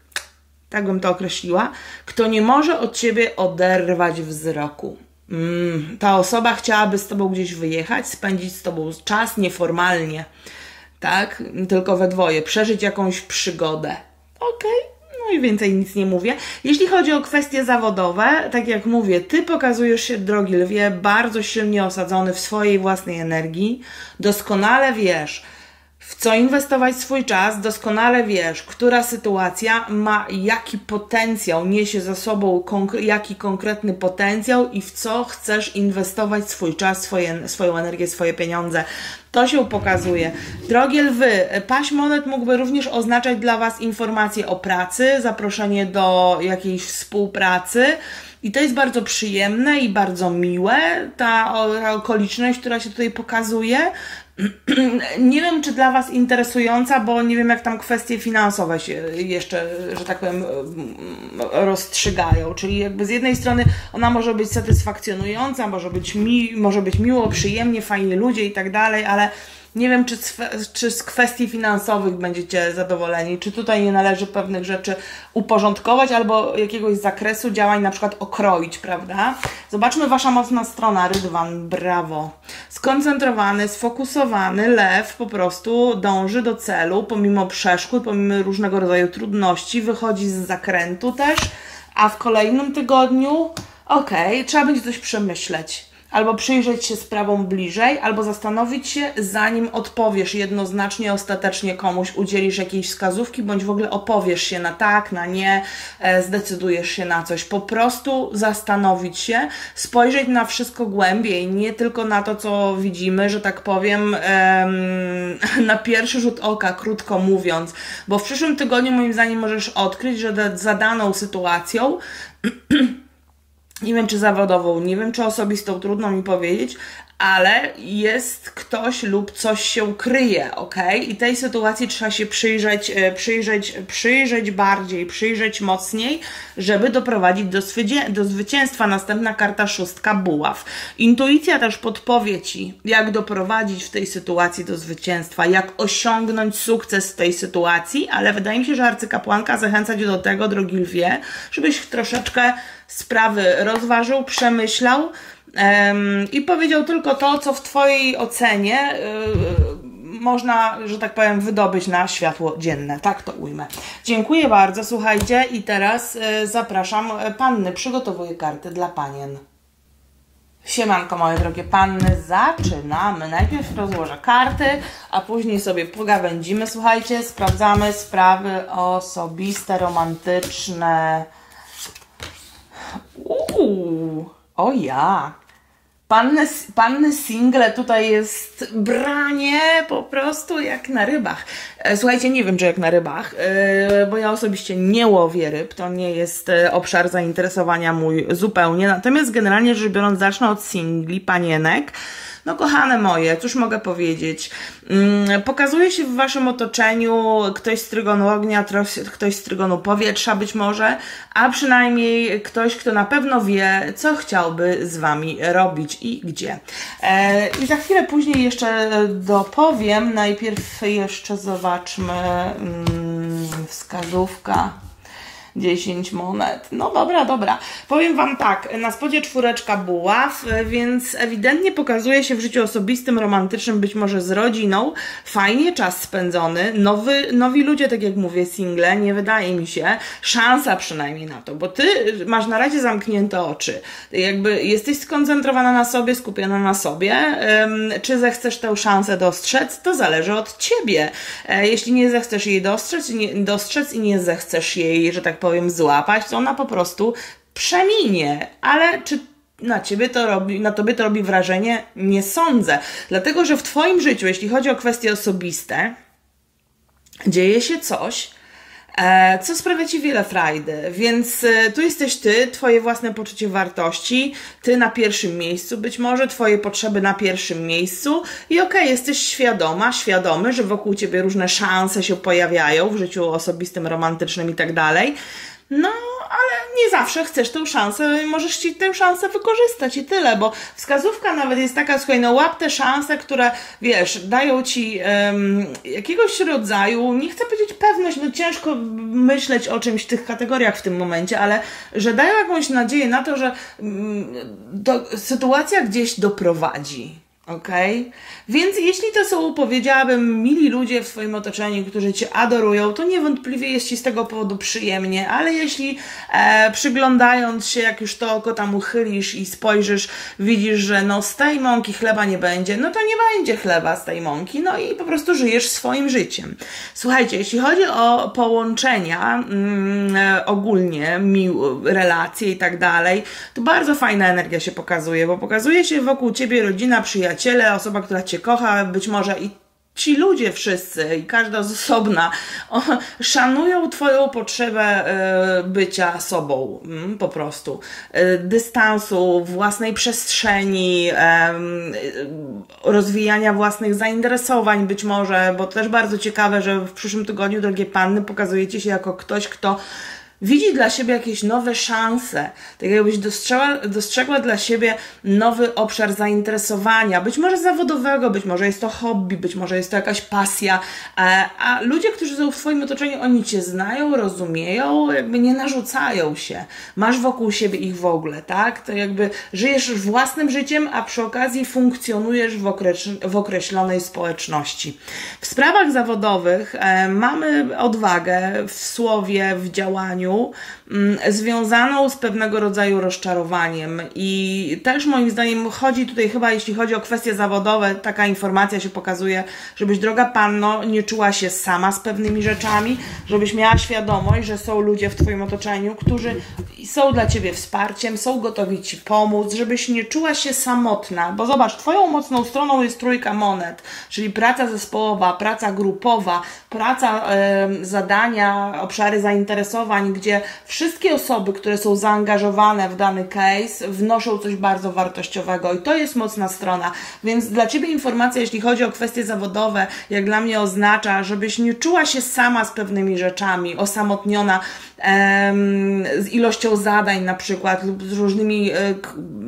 tak bym to określiła, kto nie może od Ciebie oderwać wzroku. Mm, ta osoba chciałaby z tobą gdzieś wyjechać, spędzić z tobą czas nieformalnie, tak? Tylko we dwoje, przeżyć jakąś przygodę. Okej, okay. No i więcej nic nie mówię. Jeśli chodzi o kwestie zawodowe, tak jak mówię, ty pokazujesz się, drogi lwie, bardzo silnie osadzony w swojej własnej energii. Doskonale wiesz, w co inwestować swój czas, doskonale wiesz, która sytuacja ma jaki potencjał, niesie za sobą jaki konkretny potencjał i w co chcesz inwestować swój czas, swoje, swoją energię, swoje pieniądze. To się pokazuje. Drogie lwy, paść monet mógłby również oznaczać dla Was informacje o pracy, zaproszenie do jakiejś współpracy. I to jest bardzo przyjemne i bardzo miłe, ta okoliczność, która się tutaj pokazuje. nie wiem, czy dla Was interesująca, bo nie wiem, jak tam kwestie finansowe się jeszcze, że tak powiem, rozstrzygają. Czyli jakby z jednej strony ona może być satysfakcjonująca, może być, mi, może być miło, przyjemnie, fajni ludzie i tak dalej, ale nie wiem, czy z, czy z kwestii finansowych będziecie zadowoleni, czy tutaj nie należy pewnych rzeczy uporządkować albo jakiegoś zakresu działań na przykład okroić, prawda? Zobaczmy Wasza mocna strona, Rydwan, brawo. Skoncentrowany, sfokusowany lew po prostu dąży do celu, pomimo przeszkód, pomimo różnego rodzaju trudności, wychodzi z zakrętu też, a w kolejnym tygodniu, okej, okay, trzeba będzie coś przemyśleć albo przyjrzeć się sprawom bliżej, albo zastanowić się, zanim odpowiesz jednoznacznie, ostatecznie komuś, udzielisz jakiejś wskazówki, bądź w ogóle opowiesz się na tak, na nie, e, zdecydujesz się na coś. Po prostu zastanowić się, spojrzeć na wszystko głębiej, nie tylko na to, co widzimy, że tak powiem, na pierwszy rzut oka, krótko mówiąc, bo w przyszłym tygodniu, moim zdaniem, możesz odkryć, że za daną sytuacją nie wiem czy zawodową, nie wiem czy osobistą, trudno mi powiedzieć, ale jest ktoś lub coś się kryje, ok? I tej sytuacji trzeba się przyjrzeć, e, przyjrzeć, przyjrzeć bardziej, przyjrzeć mocniej, żeby doprowadzić do, do zwycięstwa. Następna karta szóstka buław. Intuicja też podpowie Ci, jak doprowadzić w tej sytuacji do zwycięstwa, jak osiągnąć sukces w tej sytuacji, ale wydaje mi się, że arcykapłanka zachęca Cię do tego, drogi lwie, żebyś troszeczkę sprawy rozważył, przemyślał, i powiedział tylko to, co w Twojej ocenie y, można, że tak powiem, wydobyć na światło dzienne. Tak to ujmę. Dziękuję bardzo, słuchajcie, i teraz y, zapraszam panny. Przygotowuję karty dla panien. Siemanko, moje drogie panny, zaczynamy. Najpierw rozłożę karty, a później sobie pogawędzimy. Słuchajcie, sprawdzamy sprawy osobiste, romantyczne. O ja. Panny, panny single tutaj jest branie po prostu jak na rybach. E, słuchajcie, nie wiem, czy jak na rybach, e, bo ja osobiście nie łowię ryb. To nie jest e, obszar zainteresowania mój zupełnie. Natomiast generalnie rzecz biorąc, zacznę od singli, panienek. No kochane moje, cóż mogę powiedzieć? Mm, pokazuje się w waszym otoczeniu ktoś z trygonu ognia, ktoś z trygonu powietrza być może, a przynajmniej ktoś, kto na pewno wie, co chciałby z wami robić i gdzie. E, I za chwilę później jeszcze dopowiem. Najpierw jeszcze zobaczmy mm, wskazówka 10 monet. No dobra, dobra. Powiem Wam tak, na spodzie czwóreczka buław, więc ewidentnie pokazuje się w życiu osobistym, romantycznym, być może z rodziną. Fajnie czas spędzony. Nowy, nowi ludzie, tak jak mówię, single, nie wydaje mi się. Szansa przynajmniej na to, bo Ty masz na razie zamknięte oczy. Jakby jesteś skoncentrowana na sobie, skupiona na sobie. Czy zechcesz tę szansę dostrzec? To zależy od Ciebie. E, jeśli nie zechcesz jej dostrzec, nie, dostrzec i nie zechcesz jej, że tak powiem, złapać, to ona po prostu przeminie. Ale czy na ciebie to robi, na tobie to robi wrażenie? Nie sądzę. Dlatego, że w twoim życiu, jeśli chodzi o kwestie osobiste, dzieje się coś, co sprawia Ci wiele frajdy. Więc e, tu jesteś Ty, Twoje własne poczucie wartości, Ty na pierwszym miejscu, być może Twoje potrzeby na pierwszym miejscu i okej, okay, jesteś świadoma, świadomy, że wokół Ciebie różne szanse się pojawiają w życiu osobistym, romantycznym i tak dalej. No, ale nie zawsze chcesz tę szansę, możesz ci tę szansę wykorzystać i tyle, bo wskazówka nawet jest taka, słuchaj, no łap te szanse, które, wiesz, dają ci um, jakiegoś rodzaju, nie chcę powiedzieć pewność, no ciężko myśleć o czymś w tych kategoriach w tym momencie, ale że dają jakąś nadzieję na to, że um, do, sytuacja gdzieś doprowadzi. Okej? Okay? Więc jeśli to są, powiedziałabym, mili ludzie w Twoim otoczeniu, którzy Cię adorują, to niewątpliwie jest Ci z tego powodu przyjemnie, ale jeśli e, przyglądając się, jak już to oko tam uchylisz i spojrzysz, widzisz, że no z tej mąki chleba nie będzie, no to nie będzie chleba z tej mąki, no i po prostu żyjesz swoim życiem. Słuchajcie, jeśli chodzi o połączenia mm, e, ogólnie, mił, relacje i tak dalej, to bardzo fajna energia się pokazuje, bo pokazuje się wokół Ciebie rodzina, przyjaciół, przyjaciele, osoba, która Cię kocha, być może i ci ludzie wszyscy i każda z osobna o, szanują Twoją potrzebę y, bycia sobą, y, po prostu. Y, dystansu, własnej przestrzeni, rozwijania własnych zainteresowań, być może, bo też bardzo ciekawe, że w przyszłym tygodniu, drogie panny, pokazujecie się jako ktoś, kto widzi dla siebie jakieś nowe szanse, tak jakbyś dostrzegła, dostrzegła dla siebie nowy obszar zainteresowania, być może zawodowego, być może jest to hobby, być może jest to jakaś pasja, e, a ludzie, którzy są w Twoim otoczeniu, oni Cię znają, rozumieją, jakby nie narzucają się. Masz wokół siebie ich w ogóle, tak? To jakby żyjesz własnym życiem, a przy okazji funkcjonujesz w, w określonej społeczności. W sprawach zawodowych e, mamy odwagę w słowie, w działaniu, Mm, związaną z pewnego rodzaju rozczarowaniem. I też moim zdaniem chodzi tutaj chyba, jeśli chodzi o kwestie zawodowe, taka informacja się pokazuje, żebyś droga panno nie czuła się sama z pewnymi rzeczami, żebyś miała świadomość, że są ludzie w Twoim otoczeniu, którzy są dla Ciebie wsparciem, są gotowi Ci pomóc, żebyś nie czuła się samotna, bo zobacz, Twoją mocną stroną jest trójka monet, czyli praca zespołowa, praca grupowa, praca, zadania, obszary zainteresowań, gdzie wszystkie osoby, które są zaangażowane w dany case, wnoszą coś bardzo wartościowego i to jest mocna strona. Więc dla Ciebie informacja, jeśli chodzi o kwestie zawodowe, jak dla mnie oznacza, żebyś nie czuła się sama z pewnymi rzeczami, osamotniona em, z ilością zadań na przykład lub z różnymi, e,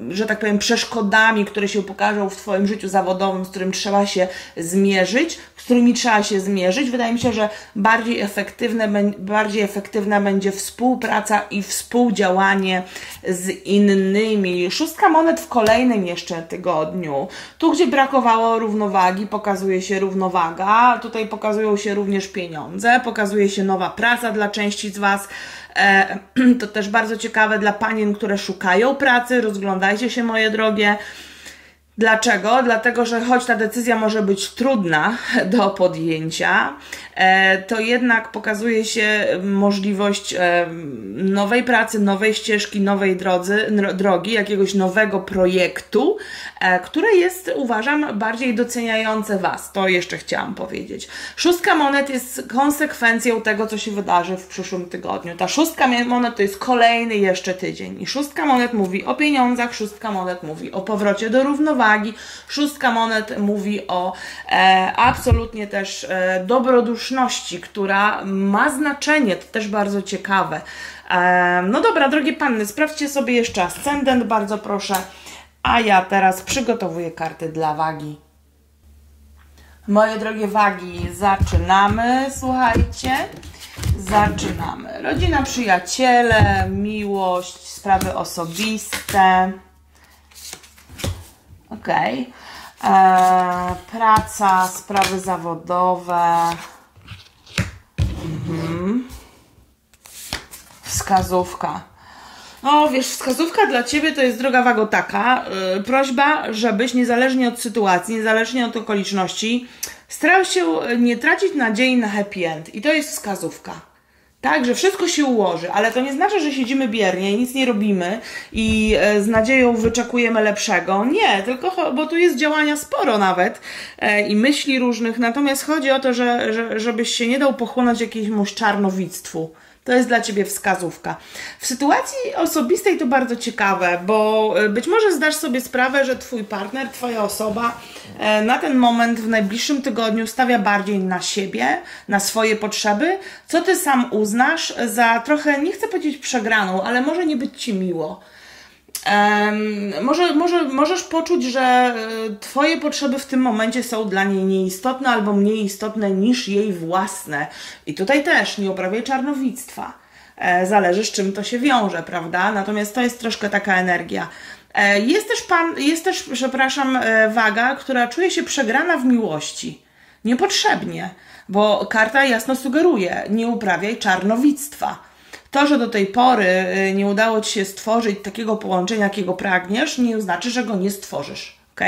że tak powiem, przeszkodami, które się pokażą w Twoim życiu zawodowym, z którym trzeba się zmierzyć, z którymi trzeba się zmierzyć. Wydaje mi się, że bardziej efektywne, bardziej efektywna będzie współpraca i współdziałanie z innymi. Szóstka monet w kolejnym jeszcze tygodniu. Tu, gdzie brakowało równowagi, pokazuje się równowaga. Tutaj pokazują się również pieniądze, pokazuje się nowa praca dla części z Was. E, to też bardzo ciekawe dla panien, które szukają pracy. Rozglądajcie się, moje drogie. Dlaczego? Dlatego, że choć ta decyzja może być trudna do podjęcia, to jednak pokazuje się możliwość e, nowej pracy, nowej ścieżki, nowej drodzy, drogi, jakiegoś nowego projektu, e, które jest, uważam, bardziej doceniające Was. To jeszcze chciałam powiedzieć. Szóstka monet jest konsekwencją tego, co się wydarzy w przyszłym tygodniu. Ta szóstka monet to jest kolejny jeszcze tydzień. I szóstka monet mówi o pieniądzach, szóstka monet mówi o powrocie do równowagi. Szóstka monet mówi o e, absolutnie też e, dobroduszności, która ma znaczenie, to też bardzo ciekawe. No dobra, drogie panny, sprawdźcie sobie jeszcze ascendent, bardzo proszę. A ja teraz przygotowuję karty dla wagi. Moje drogie wagi, zaczynamy. Słuchajcie, zaczynamy. Rodzina, przyjaciele, miłość, sprawy osobiste. Ok. Eee, praca, sprawy zawodowe. Mhm. Wskazówka. No wiesz, wskazówka dla Ciebie to jest droga wago taka. Yy, prośba, żebyś niezależnie od sytuacji, niezależnie od okoliczności, starał się nie tracić nadziei na happy end. I to jest wskazówka. Tak, że wszystko się ułoży, ale to nie znaczy, że siedzimy biernie i nic nie robimy i e, z nadzieją wyczekujemy lepszego. Nie, tylko, bo tu jest działania sporo nawet e, i myśli różnych, natomiast chodzi o to, że, że, żebyś się nie dał pochłonąć jakiemuś czarnowictwu. To jest dla Ciebie wskazówka. W sytuacji osobistej to bardzo ciekawe, bo e, być może zdasz sobie sprawę, że Twój partner, Twoja osoba e, na ten moment w najbliższym tygodniu stawia bardziej na siebie, na swoje potrzeby, co Ty sam uznasz za trochę, nie chcę powiedzieć przegraną, ale może nie być Ci miło. Może, może, możesz poczuć, że e, Twoje potrzeby w tym momencie są dla niej nieistotne albo mniej istotne niż jej własne. I tutaj też nie uprawiaj czarnowictwa. E, zależy z czym to się wiąże, prawda? Natomiast to jest troszkę taka energia. E, jest też pan, jest też, przepraszam, waga, która czuje się przegrana w miłości. Niepotrzebnie, bo karta jasno sugeruje, nie uprawiaj czarnowictwa. To, że do tej pory e, nie udało Ci się stworzyć takiego połączenia, jakiego pragniesz, nie znaczy, że go nie stworzysz. Ok?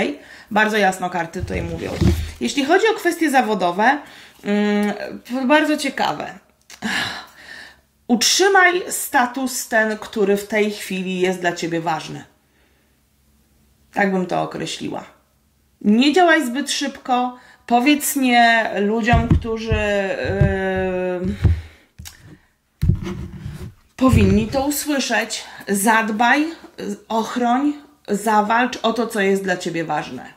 Bardzo jasno karty tutaj mówią. Jeśli chodzi o kwestie zawodowe, to bardzo ciekawe. Utrzymaj status ten, który w tej chwili jest dla Ciebie ważny. Tak bym to określiła. Nie działaj zbyt szybko. Powiedz nie ludziom, którzy yy, powinni to usłyszeć. Zadbaj, ochroń, zawalcz o to, co jest dla ciebie ważne.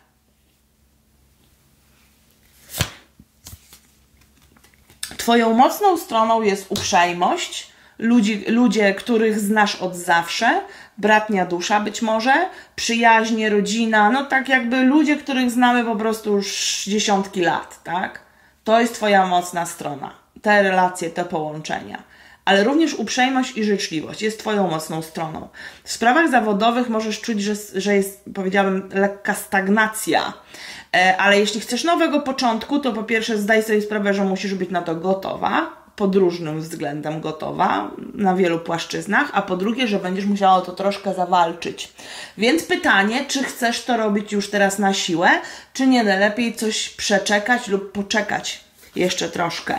Twoją mocną stroną jest uprzejmość, ludzi, ludzie, których znasz od zawsze, bratnia dusza być może, przyjaźnie, rodzina, no tak jakby ludzie, których znamy po prostu już dziesiątki lat, tak? To jest Twoja mocna strona. Te relacje, te połączenia. Ale również uprzejmość i życzliwość jest Twoją mocną stroną. W sprawach zawodowych możesz czuć, że, że jest, powiedziałabym, lekka stagnacja. E, ale jeśli chcesz nowego początku, to po pierwsze zdaj sobie sprawę, że musisz być na to gotowa, pod różnym względem gotowa na wielu płaszczyznach, a po drugie, że będziesz musiała to troszkę zawalczyć. Więc pytanie, czy chcesz to robić już teraz na siłę, czy nie lepiej coś przeczekać lub poczekać jeszcze troszkę.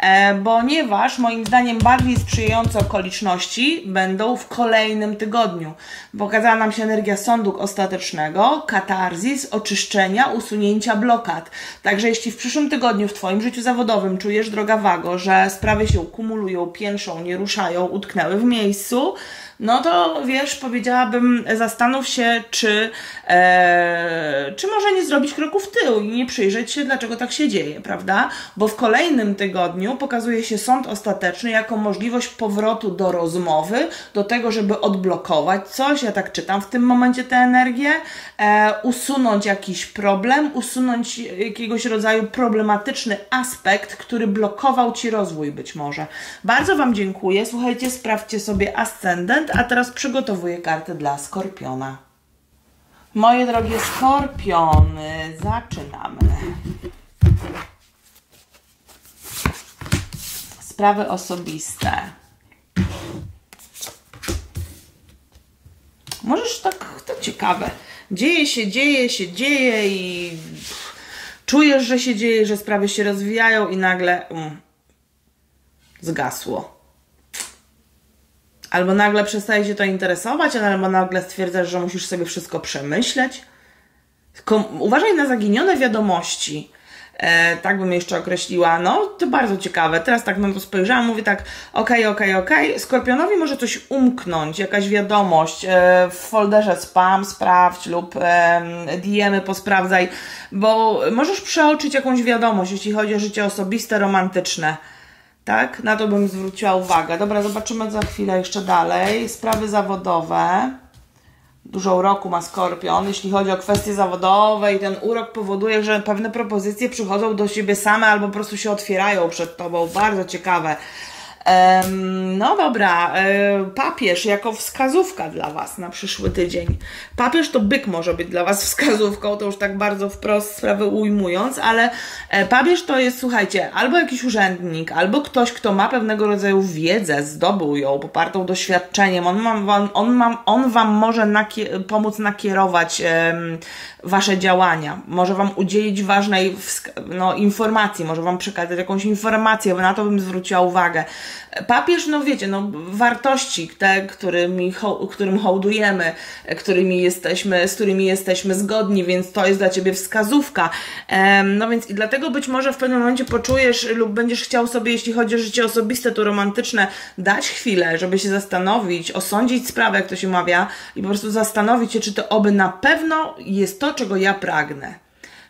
E, ponieważ moim zdaniem bardziej sprzyjające okoliczności będą w kolejnym tygodniu. Pokazała nam się energia sądu ostatecznego, katarzis, oczyszczenia, usunięcia blokad. Także jeśli w przyszłym tygodniu w Twoim życiu zawodowym czujesz, droga Wago, że sprawy się kumulują, piętrzą, nie ruszają, utknęły w miejscu, no to wiesz, powiedziałabym, zastanów się, czy, e, czy może nie zrobić kroku w tył i nie przyjrzeć się, dlaczego tak się dzieje, prawda? Bo w kolejnym tygodniu pokazuje się sąd ostateczny jako możliwość powrotu do rozmowy, do tego, żeby odblokować coś. Ja tak czytam w tym momencie tę energię, e, usunąć jakiś problem, usunąć jakiegoś rodzaju problematyczny aspekt, który blokował ci rozwój być może. Bardzo Wam dziękuję. Słuchajcie, sprawdźcie sobie ascendent a teraz przygotowuję kartę dla Skorpiona. Moje drogie Skorpiony, zaczynamy. Sprawy osobiste. Możesz tak, to ciekawe. Dzieje się, dzieje się, dzieje i czujesz, że się dzieje, że sprawy się rozwijają i nagle um, zgasło albo nagle przestaje Cię to interesować, albo nagle stwierdzasz, że musisz sobie wszystko przemyśleć. Uważaj na zaginione wiadomości. E, tak bym jeszcze określiła. No, to bardzo ciekawe. Teraz tak na to spojrzałam, mówię tak, okej, okay, okej, okay, okej. Okay. Skorpionowi może coś umknąć, jakaś wiadomość. E, w folderze spam sprawdź lub e, DM-y posprawdzaj, bo możesz przeoczyć jakąś wiadomość, jeśli chodzi o życie osobiste, romantyczne. Tak? Na to bym zwróciła uwagę. Dobra, zobaczymy za chwilę jeszcze dalej. Sprawy zawodowe. Dużo uroku ma Skorpion, jeśli chodzi o kwestie zawodowe i ten urok powoduje, że pewne propozycje przychodzą do siebie same albo po prostu się otwierają przed Tobą. Bardzo ciekawe. No dobra, e, papież jako wskazówka dla Was na przyszły tydzień. Papież to byk może być dla Was wskazówką, to już tak bardzo wprost sprawę ujmując, ale e, papież to jest, słuchajcie, albo jakiś urzędnik, albo ktoś, kto ma pewnego rodzaju wiedzę, zdobył ją popartą doświadczeniem. On, ma, on, ma, on Wam może pomóc nakierować Wasze działania, może Wam udzielić ważnej no, informacji, może Wam przekazać jakąś informację, bo na to bym zwróciła uwagę. Papież, no wiecie, no wartości, te, którymi, ho, którym hołdujemy, którymi jesteśmy, z którymi jesteśmy zgodni, więc to jest dla Ciebie wskazówka. No więc i dlatego być może w pewnym momencie poczujesz lub będziesz chciał sobie, jeśli chodzi o życie osobiste, to romantyczne, dać chwilę, żeby się zastanowić, osądzić sprawę, jak to się mawia i po prostu zastanowić się, czy to oby na pewno jest to, czego ja pragnę.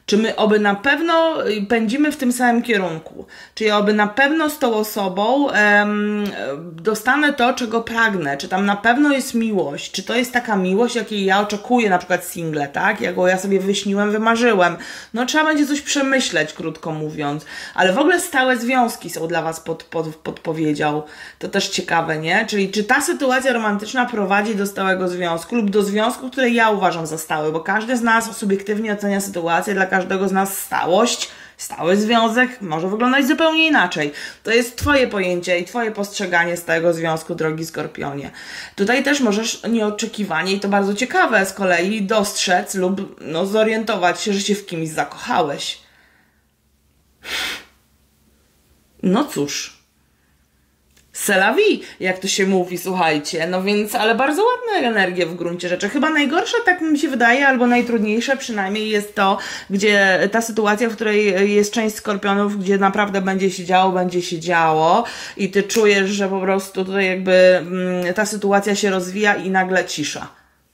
Czy my oby na pewno pędzimy w tym samym kierunku? Czy ja oby na pewno z tą osobą um, dostanę to, czego pragnę? Czy tam na pewno jest miłość? Czy to jest taka miłość, jakiej ja oczekuję, na przykład single, tak? Jaką ja sobie wyśniłem, wymarzyłem. No trzeba będzie coś przemyśleć, krótko mówiąc. Ale w ogóle stałe związki są dla Was pod, pod, podpowiedzią. To też ciekawe, nie? Czyli czy ta sytuacja romantyczna prowadzi do stałego związku lub do związku, który ja uważam za stały? Bo każdy z nas subiektywnie ocenia sytuację dla każdego z nas stałość, stały związek może wyglądać zupełnie inaczej. To jest Twoje pojęcie i Twoje postrzeganie stałego związku, drogi Skorpionie. Tutaj też możesz nieoczekiwanie, i to bardzo ciekawe z kolei, dostrzec lub no, zorientować się, że się w kimś zakochałeś. No cóż, Selawi, jak to się mówi, słuchajcie. No więc, ale bardzo ładne energie w gruncie rzeczy. Chyba najgorsze, tak mi się wydaje, albo najtrudniejsze przynajmniej jest to, gdzie ta sytuacja, w której jest część skorpionów, gdzie naprawdę będzie się działo, będzie się działo i ty czujesz, że po prostu tutaj jakby mm, ta sytuacja się rozwija i nagle cisza.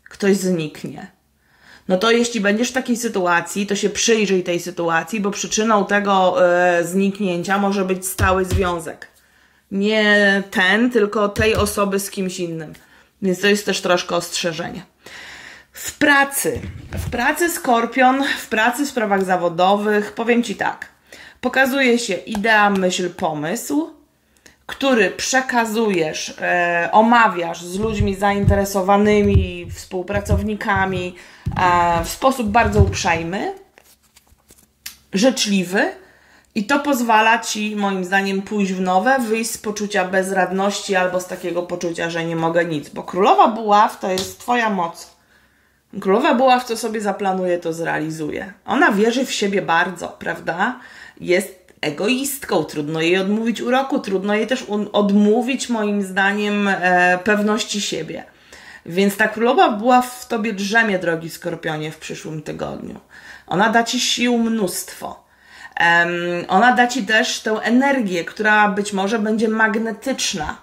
Ktoś zniknie. No to jeśli będziesz w takiej sytuacji, to się przyjrzyj tej sytuacji, bo przyczyną tego e, zniknięcia może być stały związek nie ten, tylko tej osoby z kimś innym. Więc to jest też troszkę ostrzeżenie. W pracy, w pracy Skorpion, w pracy w sprawach zawodowych, powiem Ci tak. Pokazuje się idea, myśl, pomysł, który przekazujesz, e, omawiasz z ludźmi zainteresowanymi, współpracownikami e, w sposób bardzo uprzejmy, życzliwy, i to pozwala ci, moim zdaniem, pójść w nowe, wyjść z poczucia bezradności albo z takiego poczucia, że nie mogę nic. Bo królowa buław to jest twoja moc. Królowa buław co sobie zaplanuje, to zrealizuje. Ona wierzy w siebie bardzo, prawda? Jest egoistką, trudno jej odmówić uroku, trudno jej też odmówić, moim zdaniem, e, pewności siebie. Więc ta królowa była w tobie drzemie, drogi skorpionie, w przyszłym tygodniu. Ona da ci sił mnóstwo. Ona da Ci też tę energię, która być może będzie magnetyczna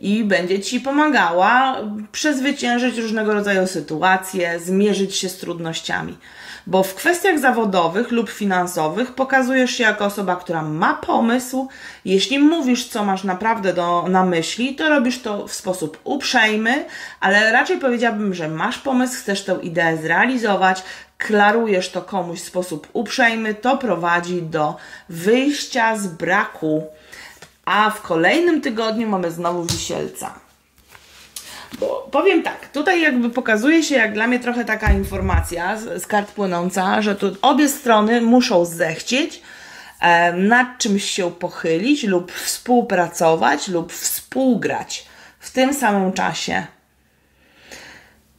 i będzie Ci pomagała przezwyciężyć różnego rodzaju sytuacje, zmierzyć się z trudnościami. Bo w kwestiach zawodowych lub finansowych pokazujesz się jako osoba, która ma pomysł. Jeśli mówisz, co masz naprawdę do, na myśli, to robisz to w sposób uprzejmy, ale raczej powiedziałabym, że masz pomysł, chcesz tę ideę zrealizować, klarujesz to komuś w sposób uprzejmy, to prowadzi do wyjścia z braku. A w kolejnym tygodniu mamy znowu wisielca. Bo powiem tak, tutaj jakby pokazuje się jak dla mnie trochę taka informacja z, z kart płynąca, że tu obie strony muszą zechcieć e, nad czymś się pochylić lub współpracować lub współgrać w tym samym czasie.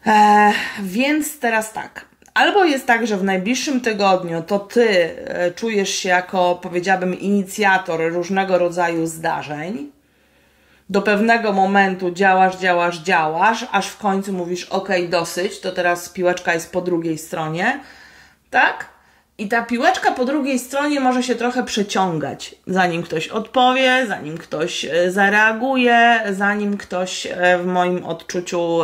E, więc teraz tak. Albo jest tak, że w najbliższym tygodniu to ty e, czujesz się jako, powiedziałabym, inicjator różnego rodzaju zdarzeń. Do pewnego momentu działasz, działasz, działasz, aż w końcu mówisz: OK, dosyć, to teraz piłeczka jest po drugiej stronie. Tak? I ta piłeczka po drugiej stronie może się trochę przeciągać, zanim ktoś odpowie, zanim ktoś e, zareaguje, zanim ktoś e, w moim odczuciu.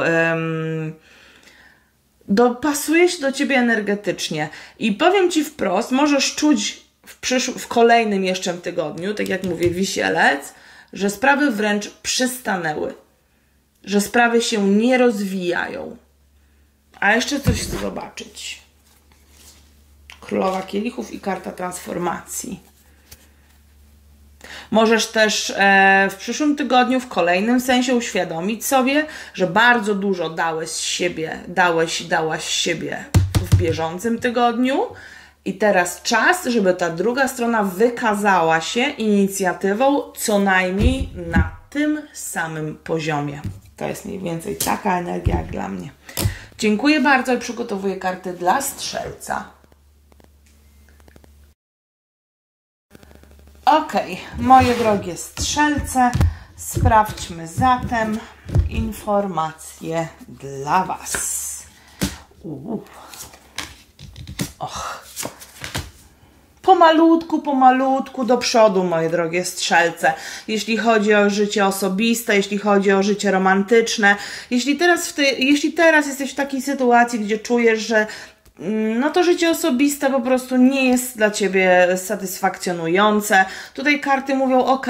Dopasuje się do ciebie energetycznie. I powiem ci wprost, możesz czuć w, przysz- w kolejnym jeszcze tygodniu, tak jak mówię, wisielec, że sprawy wręcz przystanęły, że sprawy się nie rozwijają. A jeszcze coś zobaczyć. Królowa kielichów i karta transformacji. Możesz też e, w przyszłym tygodniu, w kolejnym sensie uświadomić sobie, że bardzo dużo dałeś z siebie, dałeś, dałaś siebie w bieżącym tygodniu. I teraz czas, żeby ta druga strona wykazała się inicjatywą co najmniej na tym samym poziomie. To jest mniej więcej taka energia jak dla mnie. Dziękuję bardzo i przygotowuję karty dla strzelca. Ok, moje drogie strzelce, sprawdźmy zatem informacje dla Was. Och. Pomalutku, pomalutku do przodu, moje drogie strzelce. Jeśli chodzi o życie osobiste, jeśli chodzi o życie romantyczne, jeśli teraz, w ty, jeśli teraz jesteś w takiej sytuacji, gdzie czujesz, że no to życie osobiste po prostu nie jest dla ciebie satysfakcjonujące. Tutaj karty mówią, ok,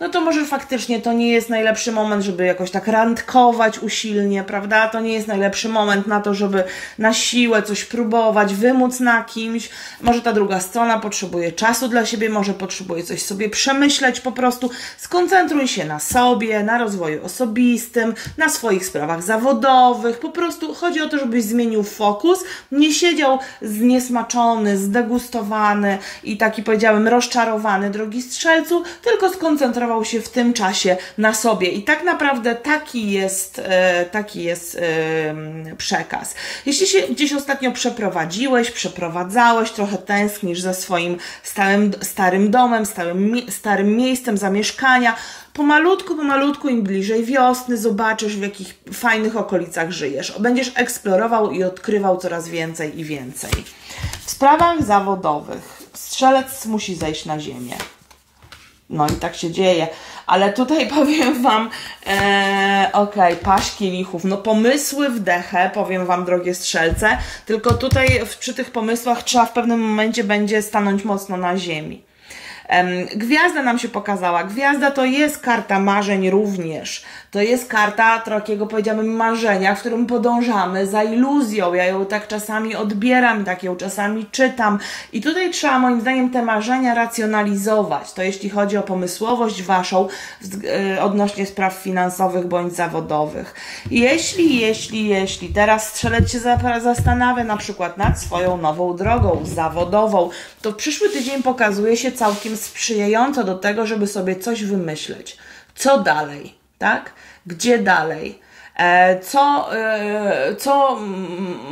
no to może faktycznie to nie jest najlepszy moment, żeby jakoś tak randkować usilnie, prawda? To nie jest najlepszy moment na to, żeby na siłę coś próbować, wymóc na kimś. Może ta druga strona potrzebuje czasu dla siebie, może potrzebuje coś sobie przemyśleć po prostu. Skoncentruj się na sobie, na rozwoju osobistym, na swoich sprawach zawodowych. Po prostu chodzi o to, żebyś zmienił fokus, nie siedział zniesmaczony, zdegustowany i taki powiedziałem rozczarowany, drogi strzelcu, tylko skoncentrował się w tym czasie na sobie. I tak naprawdę taki jest, e, taki jest e, przekaz. Jeśli się gdzieś ostatnio przeprowadziłeś, przeprowadzałeś, trochę tęsknisz za swoim stałym, starym domem, stałym, starym miejscem zamieszkania, pomalutku, pomalutku, im bliżej wiosny, zobaczysz w jakich fajnych okolicach żyjesz. Będziesz eksplorował i odkrywał coraz więcej i więcej. W sprawach zawodowych strzelec musi zejść na ziemię. No i tak się dzieje. Ale tutaj powiem Wam, e, okej, okay, paść kielichów, no pomysły w dechę, powiem Wam, drogie strzelce, tylko tutaj w, przy tych pomysłach trzeba w pewnym momencie będzie stanąć mocno na ziemi. Gwiazda nam się pokazała. Gwiazda to jest karta marzeń również. To jest karta takiego, powiedziałabym, marzenia, w którym podążamy za iluzją. Ja ją tak czasami odbieram, tak ją czasami czytam. I tutaj trzeba moim zdaniem te marzenia racjonalizować. To jeśli chodzi o pomysłowość waszą e, odnośnie spraw finansowych bądź zawodowych. Jeśli, jeśli, jeśli teraz strzelec się zastanawia na przykład nad swoją nową drogą zawodową, to przyszły tydzień pokazuje się całkiem sprzyjająco do tego, żeby sobie coś wymyśleć. Co dalej, tak? Gdzie dalej? E, co, e, co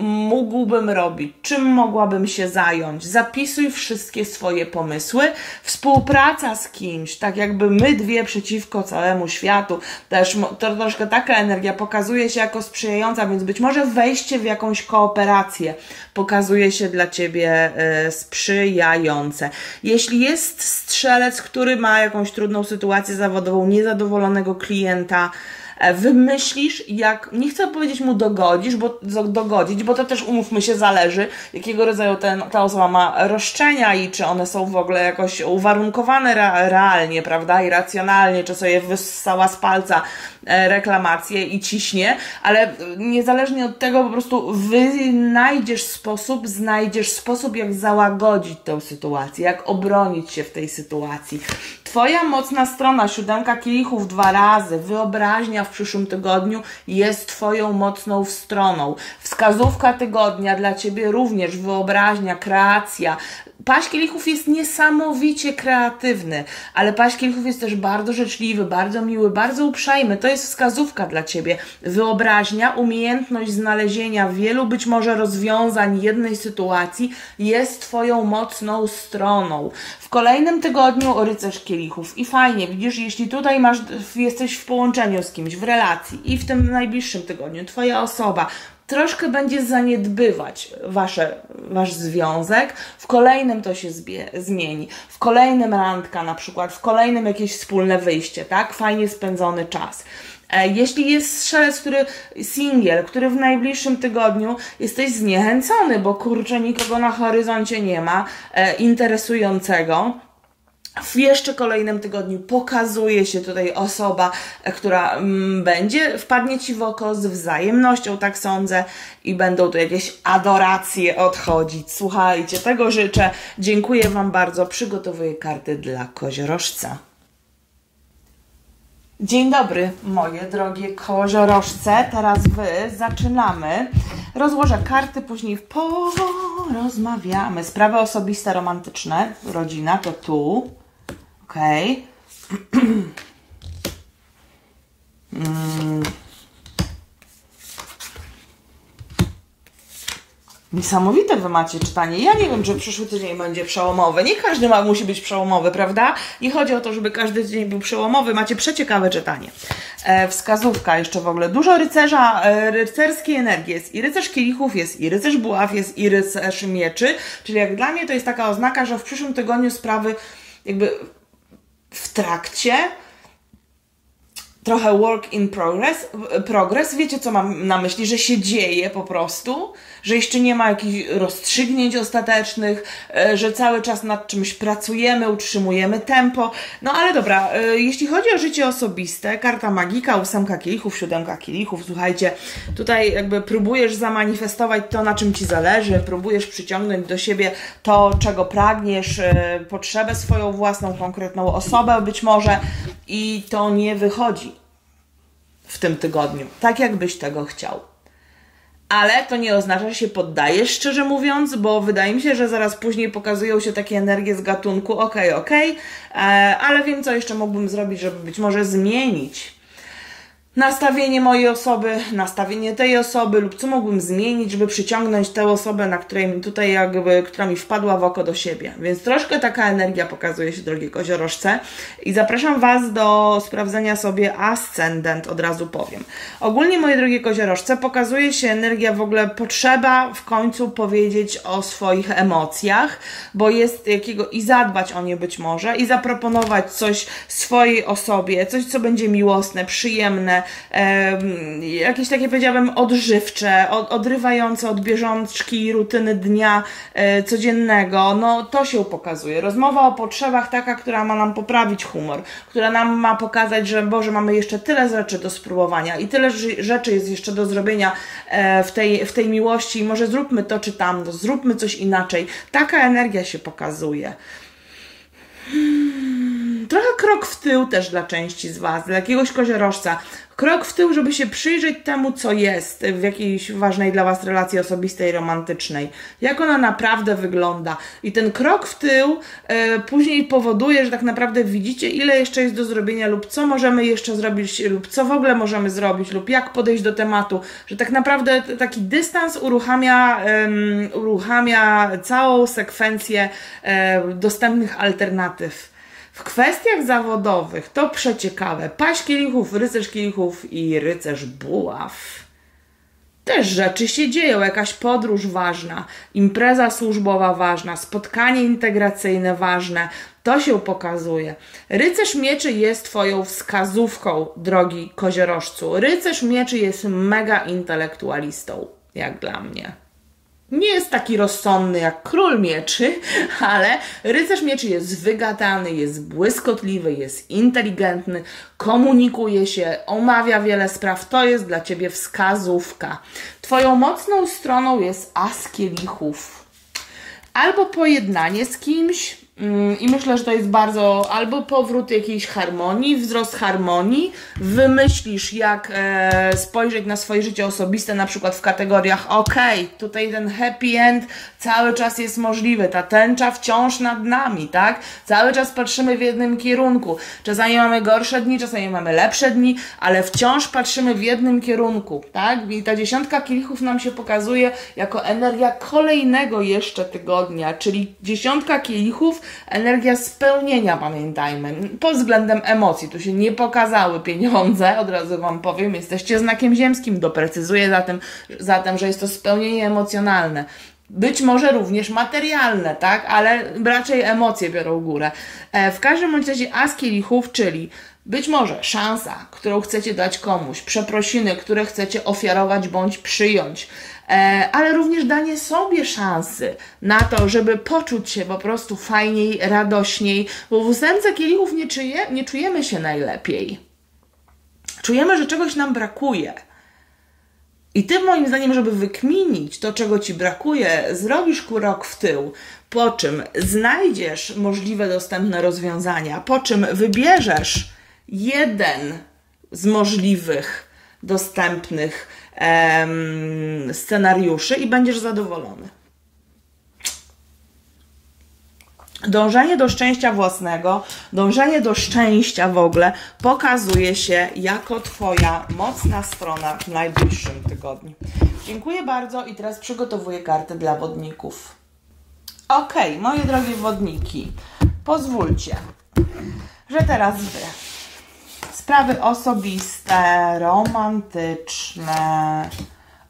mógłbym robić? Czym mogłabym się zająć? Zapisuj wszystkie swoje pomysły. Współpraca z kimś, tak jakby my dwie przeciwko całemu światu. Też to troszkę taka energia pokazuje się jako sprzyjająca, więc być może wejście w jakąś kooperację pokazuje się dla ciebie e, sprzyjające. Jeśli jest strzelec, który ma jakąś trudną sytuację zawodową, niezadowolonego klienta, wymyślisz, jak, nie chcę powiedzieć mu dogodzisz, bo dogodzić, bo to też umówmy się, zależy, jakiego rodzaju ten, ta osoba ma roszczenia i czy one są w ogóle jakoś uwarunkowane realnie, prawda, i racjonalnie, czy sobie wyssała z palca e, reklamację i ciśnie, ale niezależnie od tego po prostu wynajdziesz sposób, znajdziesz sposób, jak załagodzić tę sytuację, jak obronić się w tej sytuacji. Twoja mocna strona, siódemka kielichów dwa razy, wyobraźnia w przyszłym tygodniu jest Twoją mocną stroną. Wskazówka tygodnia dla Ciebie również, wyobraźnia, kreacja, Paść Kielichów jest niesamowicie kreatywny, ale Paść Kielichów jest też bardzo życzliwy, bardzo miły, bardzo uprzejmy. To jest wskazówka dla Ciebie. Wyobraźnia, umiejętność znalezienia wielu być może rozwiązań jednej sytuacji jest Twoją mocną stroną. W kolejnym tygodniu rycerz kielichów i fajnie, widzisz, jeśli tutaj masz, jesteś w połączeniu z kimś, w relacji i w tym najbliższym tygodniu Twoja osoba troszkę będzie zaniedbywać wasze, wasz związek, w kolejnym to się zbie, zmieni, w kolejnym randka na przykład, w kolejnym jakieś wspólne wyjście, tak? Fajnie spędzony czas. E, jeśli jest strzelec, który singiel, który w najbliższym tygodniu jesteś zniechęcony, bo kurczę, nikogo na horyzoncie nie ma e, interesującego, w jeszcze kolejnym tygodniu pokazuje się tutaj osoba, e, która mm, będzie, wpadnie Ci w oko z wzajemnością, tak sądzę, i będą tu jakieś adoracje odchodzić. Słuchajcie, tego życzę. Dziękuję Wam bardzo. Przygotowuję karty dla koziorożca. Dzień dobry, moje drogie koziorożce. Teraz Wy zaczynamy. Rozłożę karty, później porozmawiamy. Sprawy osobiste, romantyczne. Rodzina to tu. Okay. mm. Niesamowite wy macie czytanie. Ja nie wiem, czy przyszły tydzień będzie przełomowy. Nie każdy ma, musi być przełomowy, prawda? Nie chodzi o to, żeby każdy tydzień był przełomowy. Macie przeciekawe czytanie. E, wskazówka jeszcze w ogóle. Dużo rycerza, e, rycerskiej energii jest. I rycerz kielichów jest, i rycerz buław jest, i rycerz mieczy. Czyli jak dla mnie to jest taka oznaka, że w przyszłym tygodniu sprawy jakby w trakcie trochę work in progress, progress. Wiecie, co mam na myśli? Że się dzieje po prostu, że jeszcze nie ma jakichś rozstrzygnięć ostatecznych, e, że cały czas nad czymś pracujemy, utrzymujemy tempo. No ale dobra, e, jeśli chodzi o życie osobiste, karta magika, ósemka kielichów, siódemka kielichów, słuchajcie, tutaj jakby próbujesz zamanifestować to, na czym ci zależy, próbujesz przyciągnąć do siebie to, czego pragniesz, e, potrzebę swoją własną, konkretną osobę być może i to nie wychodzi w tym tygodniu, tak jakbyś tego chciał. Ale to nie oznacza, że się poddajesz, szczerze mówiąc, bo wydaje mi się, że zaraz później pokazują się takie energie z gatunku okej, okay, okej, okay, ale wiem, co jeszcze mógłbym zrobić, żeby być może zmienić nastawienie mojej osoby, nastawienie tej osoby lub co mógłbym zmienić, żeby przyciągnąć tę osobę, na której mi tutaj jakby, która mi wpadła w oko do siebie. Więc troszkę taka energia pokazuje się, drogie koziorożce i zapraszam Was do sprawdzenia sobie ascendent, od razu powiem. Ogólnie, moje drogie koziorożce, pokazuje się energia w ogóle potrzeba w końcu powiedzieć o swoich emocjach, bo jest jakiego i zadbać o nie być może i zaproponować coś swojej osobie, coś co będzie miłosne, przyjemne, jakieś takie powiedziałabym odżywcze, od, odrywające od bieżączki rutyny dnia e, codziennego, no to się pokazuje. Rozmowa o potrzebach taka, która ma nam poprawić humor, która nam ma pokazać, że Boże, mamy jeszcze tyle rzeczy do spróbowania i tyle rzeczy jest jeszcze do zrobienia e, w tej, w tej miłości, może zróbmy to czy tamto, zróbmy coś inaczej. Taka energia się pokazuje. Krok w tył też dla części z Was, dla jakiegoś koziorożca krok w tył, żeby się przyjrzeć temu, co jest w jakiejś ważnej dla Was relacji osobistej, romantycznej. Jak ona naprawdę wygląda. I ten krok w tył e, później powoduje, że tak naprawdę widzicie, ile jeszcze jest do zrobienia, lub co możemy jeszcze zrobić, lub co w ogóle możemy zrobić, lub jak podejść do tematu. Że tak naprawdę taki dystans uruchamia, uruchamia całą sekwencję e, dostępnych alternatyw. W kwestiach zawodowych to przeciekawe. Paść kielichów, rycerz kielichów i rycerz buław. Też rzeczy się dzieją, jakaś podróż ważna, impreza służbowa ważna, spotkanie integracyjne ważne. To się pokazuje. Rycerz mieczy jest Twoją wskazówką, drogi koziorożcu. Rycerz mieczy jest mega intelektualistą, jak dla mnie. Nie jest taki rozsądny jak król mieczy, ale rycerz mieczy jest wygadany, jest błyskotliwy, jest inteligentny, komunikuje się, omawia wiele spraw. To jest dla ciebie wskazówka. Twoją mocną stroną jest as kielichów. Albo pojednanie z kimś, I myślę, że to jest bardzo albo powrót jakiejś harmonii, wzrost harmonii. Wymyślisz, jak e, spojrzeć na swoje życie osobiste, na przykład w kategoriach: OK, tutaj ten happy end cały czas jest możliwy, ta tęcza wciąż nad nami, tak? Cały czas patrzymy w jednym kierunku. Czasami mamy gorsze dni, czasami mamy lepsze dni, ale wciąż patrzymy w jednym kierunku, tak? I ta dziesiątka kielichów nam się pokazuje jako energia kolejnego jeszcze tygodnia, czyli dziesiątka kielichów energia spełnienia, pamiętajmy, pod względem emocji. Tu się nie pokazały pieniądze, od razu Wam powiem, jesteście znakiem ziemskim, doprecyzuję zatem, zatem że jest to spełnienie emocjonalne. Być może również materialne, tak? Ale raczej emocje biorą górę. E, w każdym razie as kielichów, czyli być może szansa, którą chcecie dać komuś, przeprosiny, które chcecie ofiarować bądź przyjąć, ale również danie sobie szansy na to, żeby poczuć się po prostu fajniej, radośniej, bo w ósemce kielichów nie, czuje, nie czujemy się najlepiej. Czujemy, że czegoś nam brakuje. I ty, moim zdaniem, żeby wykminić to, czego ci brakuje, zrobisz krok w tył, po czym znajdziesz możliwe dostępne rozwiązania, po czym wybierzesz jeden z możliwych dostępnych em, scenariuszy i będziesz zadowolony. Dążenie do szczęścia własnego, dążenie do szczęścia w ogóle pokazuje się jako Twoja mocna strona w najbliższym tygodniu. Dziękuję bardzo i teraz przygotowuję kartę dla wodników. Ok, moje drogie wodniki, pozwólcie, że teraz Wy sprawy osobiste, romantyczne.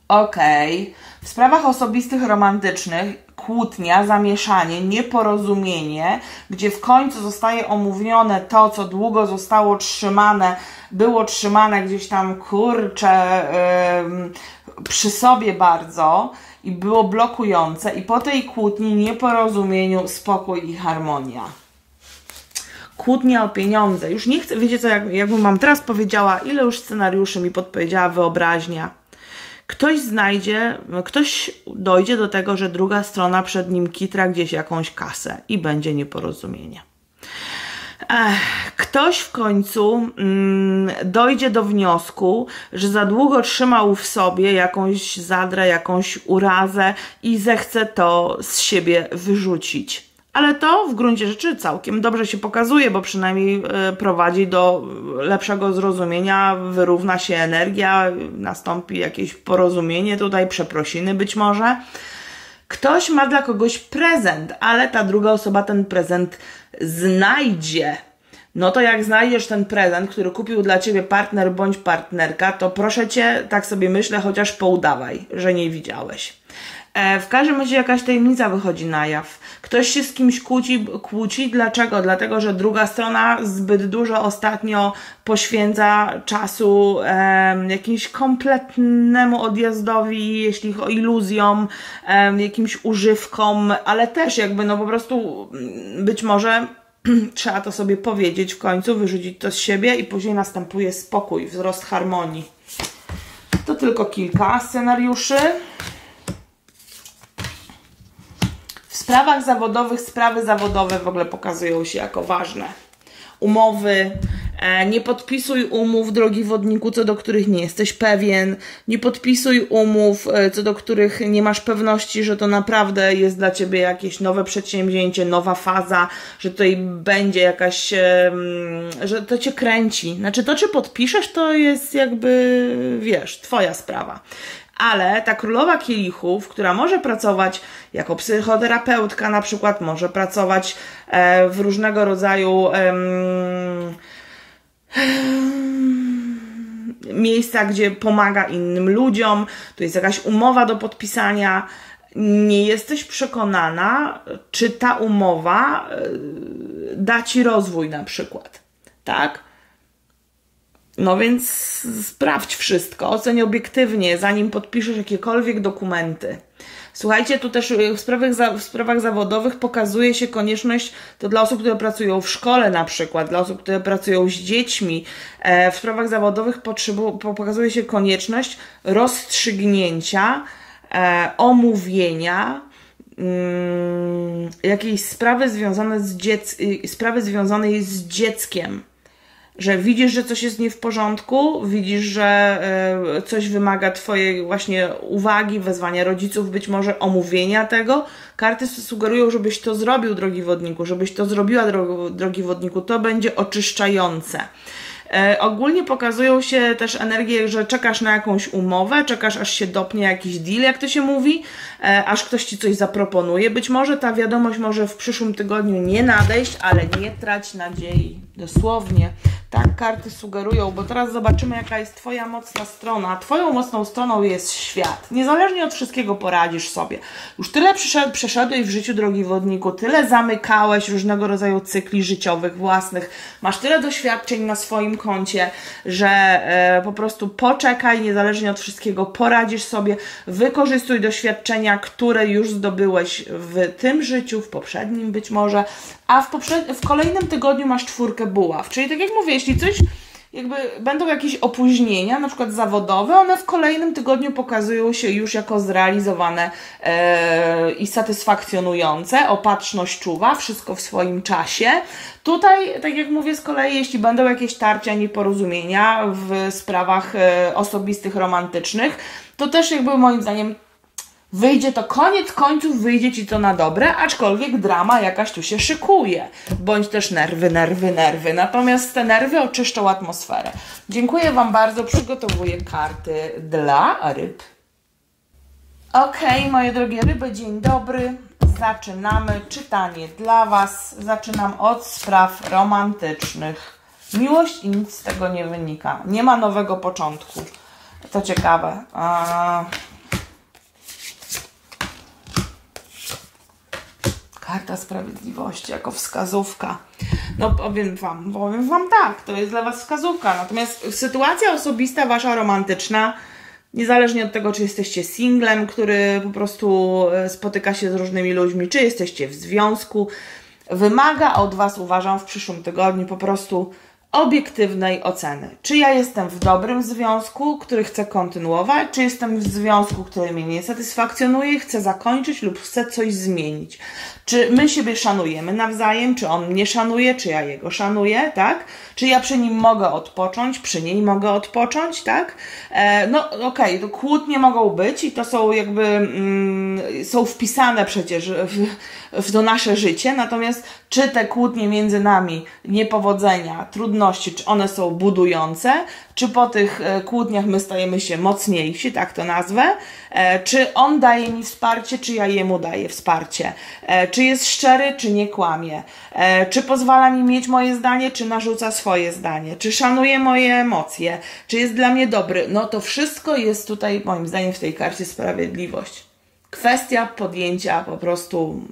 Okej. Okay. W sprawach osobistych, romantycznych kłótnia, zamieszanie, nieporozumienie, gdzie w końcu zostaje omówione to, co długo zostało trzymane, było trzymane gdzieś tam kurcze yy, przy sobie bardzo i było blokujące, i po tej kłótni, nieporozumieniu, spokój i harmonia kłótnia o pieniądze. Już nie chcę, wiecie co, jak, jakbym Wam teraz powiedziała, ile już scenariuszy mi podpowiedziała wyobraźnia. Ktoś znajdzie, ktoś dojdzie do tego, że druga strona przed nim kitra gdzieś jakąś kasę i będzie nieporozumienie. Ech, ktoś w końcu mm, dojdzie do wniosku, że za długo trzymał w sobie jakąś zadrę, jakąś urazę i zechce to z siebie wyrzucić ale to w gruncie rzeczy całkiem dobrze się pokazuje, bo przynajmniej e, prowadzi do lepszego zrozumienia, wyrówna się energia, nastąpi jakieś porozumienie tutaj, przeprosiny być może. Ktoś ma dla kogoś prezent, ale ta druga osoba ten prezent znajdzie. No to jak znajdziesz ten prezent, który kupił dla ciebie partner bądź partnerka, to proszę cię, tak sobie myślę, chociaż poudawaj, że nie widziałeś. E, w każdym razie jakaś tajemnica wychodzi na jaw. Ktoś się z kimś kłóci, kłóci. Dlaczego? Dlatego, że druga strona zbyt dużo ostatnio poświęca czasu e, jakimś kompletnemu odjazdowi, jeśli o iluzjom, e, jakimś używkom, ale też jakby no po prostu mm, być może trzeba to sobie powiedzieć w końcu, wyrzucić to z siebie i później następuje spokój, wzrost harmonii. To tylko kilka scenariuszy. Sprawach zawodowych sprawy zawodowe w ogóle pokazują się jako ważne. Umowy, e, nie podpisuj umów, drogi wodniku, co do których nie jesteś pewien. Nie podpisuj umów, e, co do których nie masz pewności, że to naprawdę jest dla ciebie jakieś nowe przedsięwzięcie, nowa faza, że tutaj będzie jakaś, że to cię kręci. Znaczy, to czy podpiszesz, to jest jakby, wiesz, twoja sprawa ale ta królowa kielichów, która może pracować jako psychoterapeutka, na przykład, może pracować e, w różnego rodzaju miejscach, gdzie pomaga innym ludziom, to jest jakaś umowa do podpisania. Nie jesteś przekonana, czy ta umowa e, da ci rozwój, na przykład. Tak? No więc sprawdź wszystko, oceń obiektywnie, zanim podpiszesz jakiekolwiek dokumenty. Słuchajcie, tu też w sprawach, w sprawach zawodowych pokazuje się konieczność, to dla osób, które pracują w szkole na przykład, dla osób, które pracują z dziećmi, e, w sprawach zawodowych pokazuje się konieczność rozstrzygnięcia, e, omówienia, mm, jakiejś sprawy związane z dziec sprawy związanej z dzieckiem że widzisz, że coś jest nie w porządku, widzisz, że e, coś wymaga Twojej właśnie uwagi, wezwania rodziców, być może omówienia tego. Karty sugerują, żebyś to zrobił, drogi wodniku, żebyś to zrobiła, drogi wodniku. To będzie oczyszczające. E, ogólnie pokazują się też energie, że czekasz na jakąś umowę, czekasz aż się dopnie jakiś deal, jak to się mówi, e, aż ktoś ci coś zaproponuje. Być może ta wiadomość może w przyszłym tygodniu nie nadejść, ale nie trać nadziei. Dosłownie. Tak karty sugerują, bo teraz zobaczymy, jaka jest Twoja mocna strona. Twoją mocną stroną jest świat. Niezależnie od wszystkiego poradzisz sobie. Już tyle przeszedłeś w życiu, drogi wodniku, tyle zamykałeś różnego rodzaju cykli życiowych własnych, masz tyle doświadczeń na swoim koncie, że e, po prostu poczekaj, niezależnie od wszystkiego, poradzisz sobie, wykorzystuj doświadczenia, które już zdobyłeś w tym życiu, w poprzednim być może, a w, w kolejnym tygodniu masz czwórkę buław. Czyli tak jak mówię, jeśli coś jakby będą jakieś opóźnienia, na przykład zawodowe, one w kolejnym tygodniu pokazują się już jako zrealizowane e, i satysfakcjonujące. Opatrzność czuwa, wszystko w swoim czasie. Tutaj, tak jak mówię z kolei, jeśli będą jakieś tarcia, nieporozumienia w sprawach e, osobistych, romantycznych, to też jakby moim zdaniem Wyjdzie to koniec końców, wyjdzie ci to na dobre, aczkolwiek drama jakaś tu się szykuje. Bądź też nerwy, nerwy, nerwy. Natomiast te nerwy oczyszczą atmosferę. Dziękuję Wam bardzo. Przygotowuję karty dla ryb. Ok, moje drogie ryby, dzień dobry. Zaczynamy czytanie dla Was. Zaczynam od spraw romantycznych. Miłość i nic z tego nie wynika. Nie ma nowego początku. To ciekawe. Karta Sprawiedliwości jako wskazówka. No powiem Wam, powiem Wam tak, to jest dla Was wskazówka. Natomiast sytuacja osobista Wasza romantyczna, niezależnie od tego, czy jesteście singlem, który po prostu e, spotyka się z różnymi ludźmi, czy jesteście w związku, wymaga od Was, uważam, w przyszłym tygodniu po prostu obiektywnej oceny. Czy ja jestem w dobrym związku, który chcę kontynuować, czy jestem w związku, który mnie nie satysfakcjonuje, chcę zakończyć lub chcę coś zmienić. Czy my siebie szanujemy nawzajem, czy on mnie szanuje, czy ja jego szanuję, tak? Czy ja przy nim mogę odpocząć, przy niej mogę odpocząć, tak? E, no okej, okay, to kłótnie mogą być i to są jakby, mm, są wpisane przecież w, w to nasze życie, natomiast czy te kłótnie między nami, niepowodzenia, trudności, czy one są budujące, czy po tych e, kłótniach my stajemy się mocniejsi, tak to nazwę, e, czy on daje mi wsparcie, czy ja jemu daję wsparcie, e, czy jest szczery, czy nie kłamie, czy pozwala mi mieć moje zdanie, czy narzuca swoje zdanie, czy szanuje moje emocje, czy jest dla mnie dobry. No to wszystko jest tutaj, moim zdaniem, w tej karcie sprawiedliwość. Kwestia podjęcia po prostu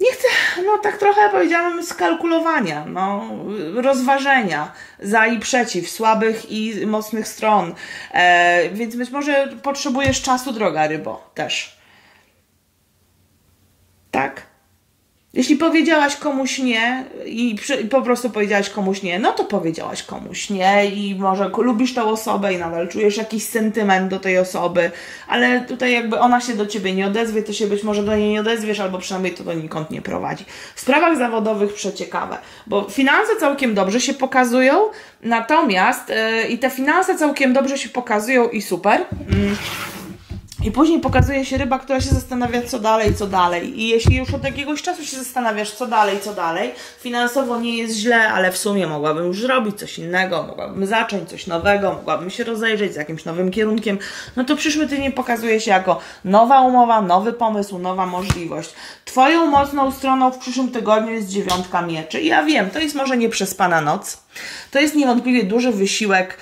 nie chcę, no tak trochę powiedziałam, skalkulowania, no, rozważenia za i przeciw, słabych i mocnych stron. E, więc być może potrzebujesz czasu, droga rybo, też. Tak? Jeśli powiedziałaś komuś nie i po prostu powiedziałaś komuś nie, no to powiedziałaś komuś nie i może lubisz tą osobę i nadal czujesz jakiś sentyment do tej osoby, ale tutaj jakby ona się do ciebie nie odezwie, to się być może do niej nie odezwiesz, albo przynajmniej to donikąd nie prowadzi. W sprawach zawodowych przeciekawe, bo finanse całkiem dobrze się pokazują, natomiast yy, i te finanse całkiem dobrze się pokazują i super. Yy i później pokazuje się ryba, która się zastanawia, co dalej, co dalej. I jeśli już od jakiegoś czasu się zastanawiasz, co dalej, co dalej, finansowo nie jest źle, ale w sumie mogłabym już zrobić coś innego, mogłabym zacząć coś nowego, mogłabym się rozejrzeć z jakimś nowym kierunkiem, no to przyszły tydzień pokazuje się jako nowa umowa, nowy pomysł, nowa możliwość. Twoją mocną stroną w przyszłym tygodniu jest dziewiątka mieczy. I ja wiem, to jest może nie przez Pana noc, to jest niewątpliwie duży wysiłek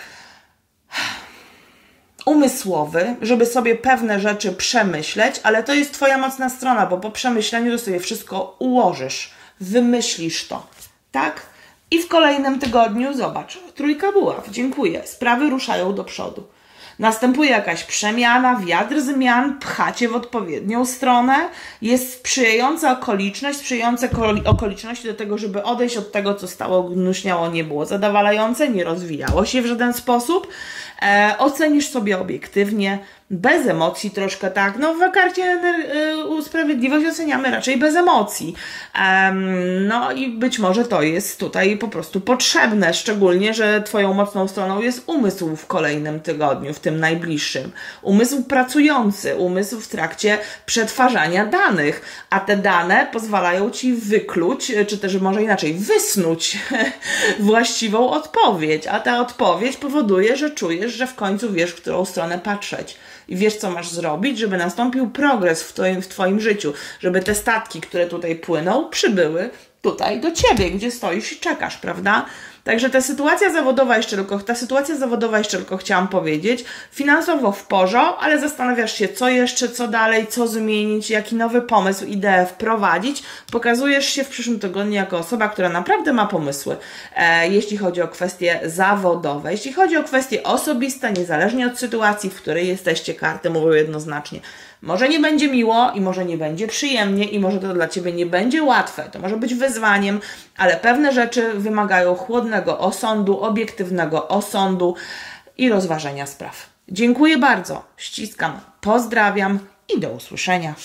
umysłowy, żeby sobie pewne rzeczy przemyśleć, ale to jest Twoja mocna strona, bo po przemyśleniu to sobie wszystko ułożysz, wymyślisz to, tak? I w kolejnym tygodniu, zobacz, trójka buław, dziękuję, sprawy ruszają do przodu. Następuje jakaś przemiana, wiatr zmian, pchacie w odpowiednią stronę, jest sprzyjająca okoliczność, sprzyjające okoliczności do tego, żeby odejść od tego, co stało, gnuśniało, nie było zadowalające, nie rozwijało się w żaden sposób. E, ocenisz sobie obiektywnie, bez emocji troszkę tak. No w karcie y, Sprawiedliwość oceniamy raczej bez emocji. Um, no i być może to jest tutaj po prostu potrzebne, szczególnie, że Twoją mocną stroną jest umysł w kolejnym tygodniu, w tym najbliższym. Umysł pracujący, umysł w trakcie przetwarzania danych, a te dane pozwalają Ci wykluć, czy też może inaczej, wysnuć właściwą odpowiedź, a ta odpowiedź powoduje, że czujesz, że w końcu wiesz, w którą stronę patrzeć i wiesz, co masz zrobić, żeby nastąpił progres w twoim, w twoim życiu, żeby te statki, które tutaj płyną, przybyły tutaj do ciebie, gdzie stoisz i czekasz, prawda? Także ta sytuacja zawodowa jeszcze tylko, ta sytuacja zawodowa jeszcze tylko chciałam powiedzieć, finansowo w porządku, ale zastanawiasz się, co jeszcze, co dalej, co zmienić, jaki nowy pomysł, ideę wprowadzić. Pokazujesz się w przyszłym tygodniu jako osoba, która naprawdę ma pomysły, e, jeśli chodzi o kwestie zawodowe. Jeśli chodzi o kwestie osobiste, niezależnie od sytuacji, w której jesteście, karty mówią jednoznacznie. Może nie będzie miło i może nie będzie przyjemnie i może to dla Ciebie nie będzie łatwe. To może być wyzwaniem, ale pewne rzeczy wymagają chłodnego osądu, obiektywnego osądu i rozważenia spraw. Dziękuję bardzo, ściskam, pozdrawiam i do usłyszenia.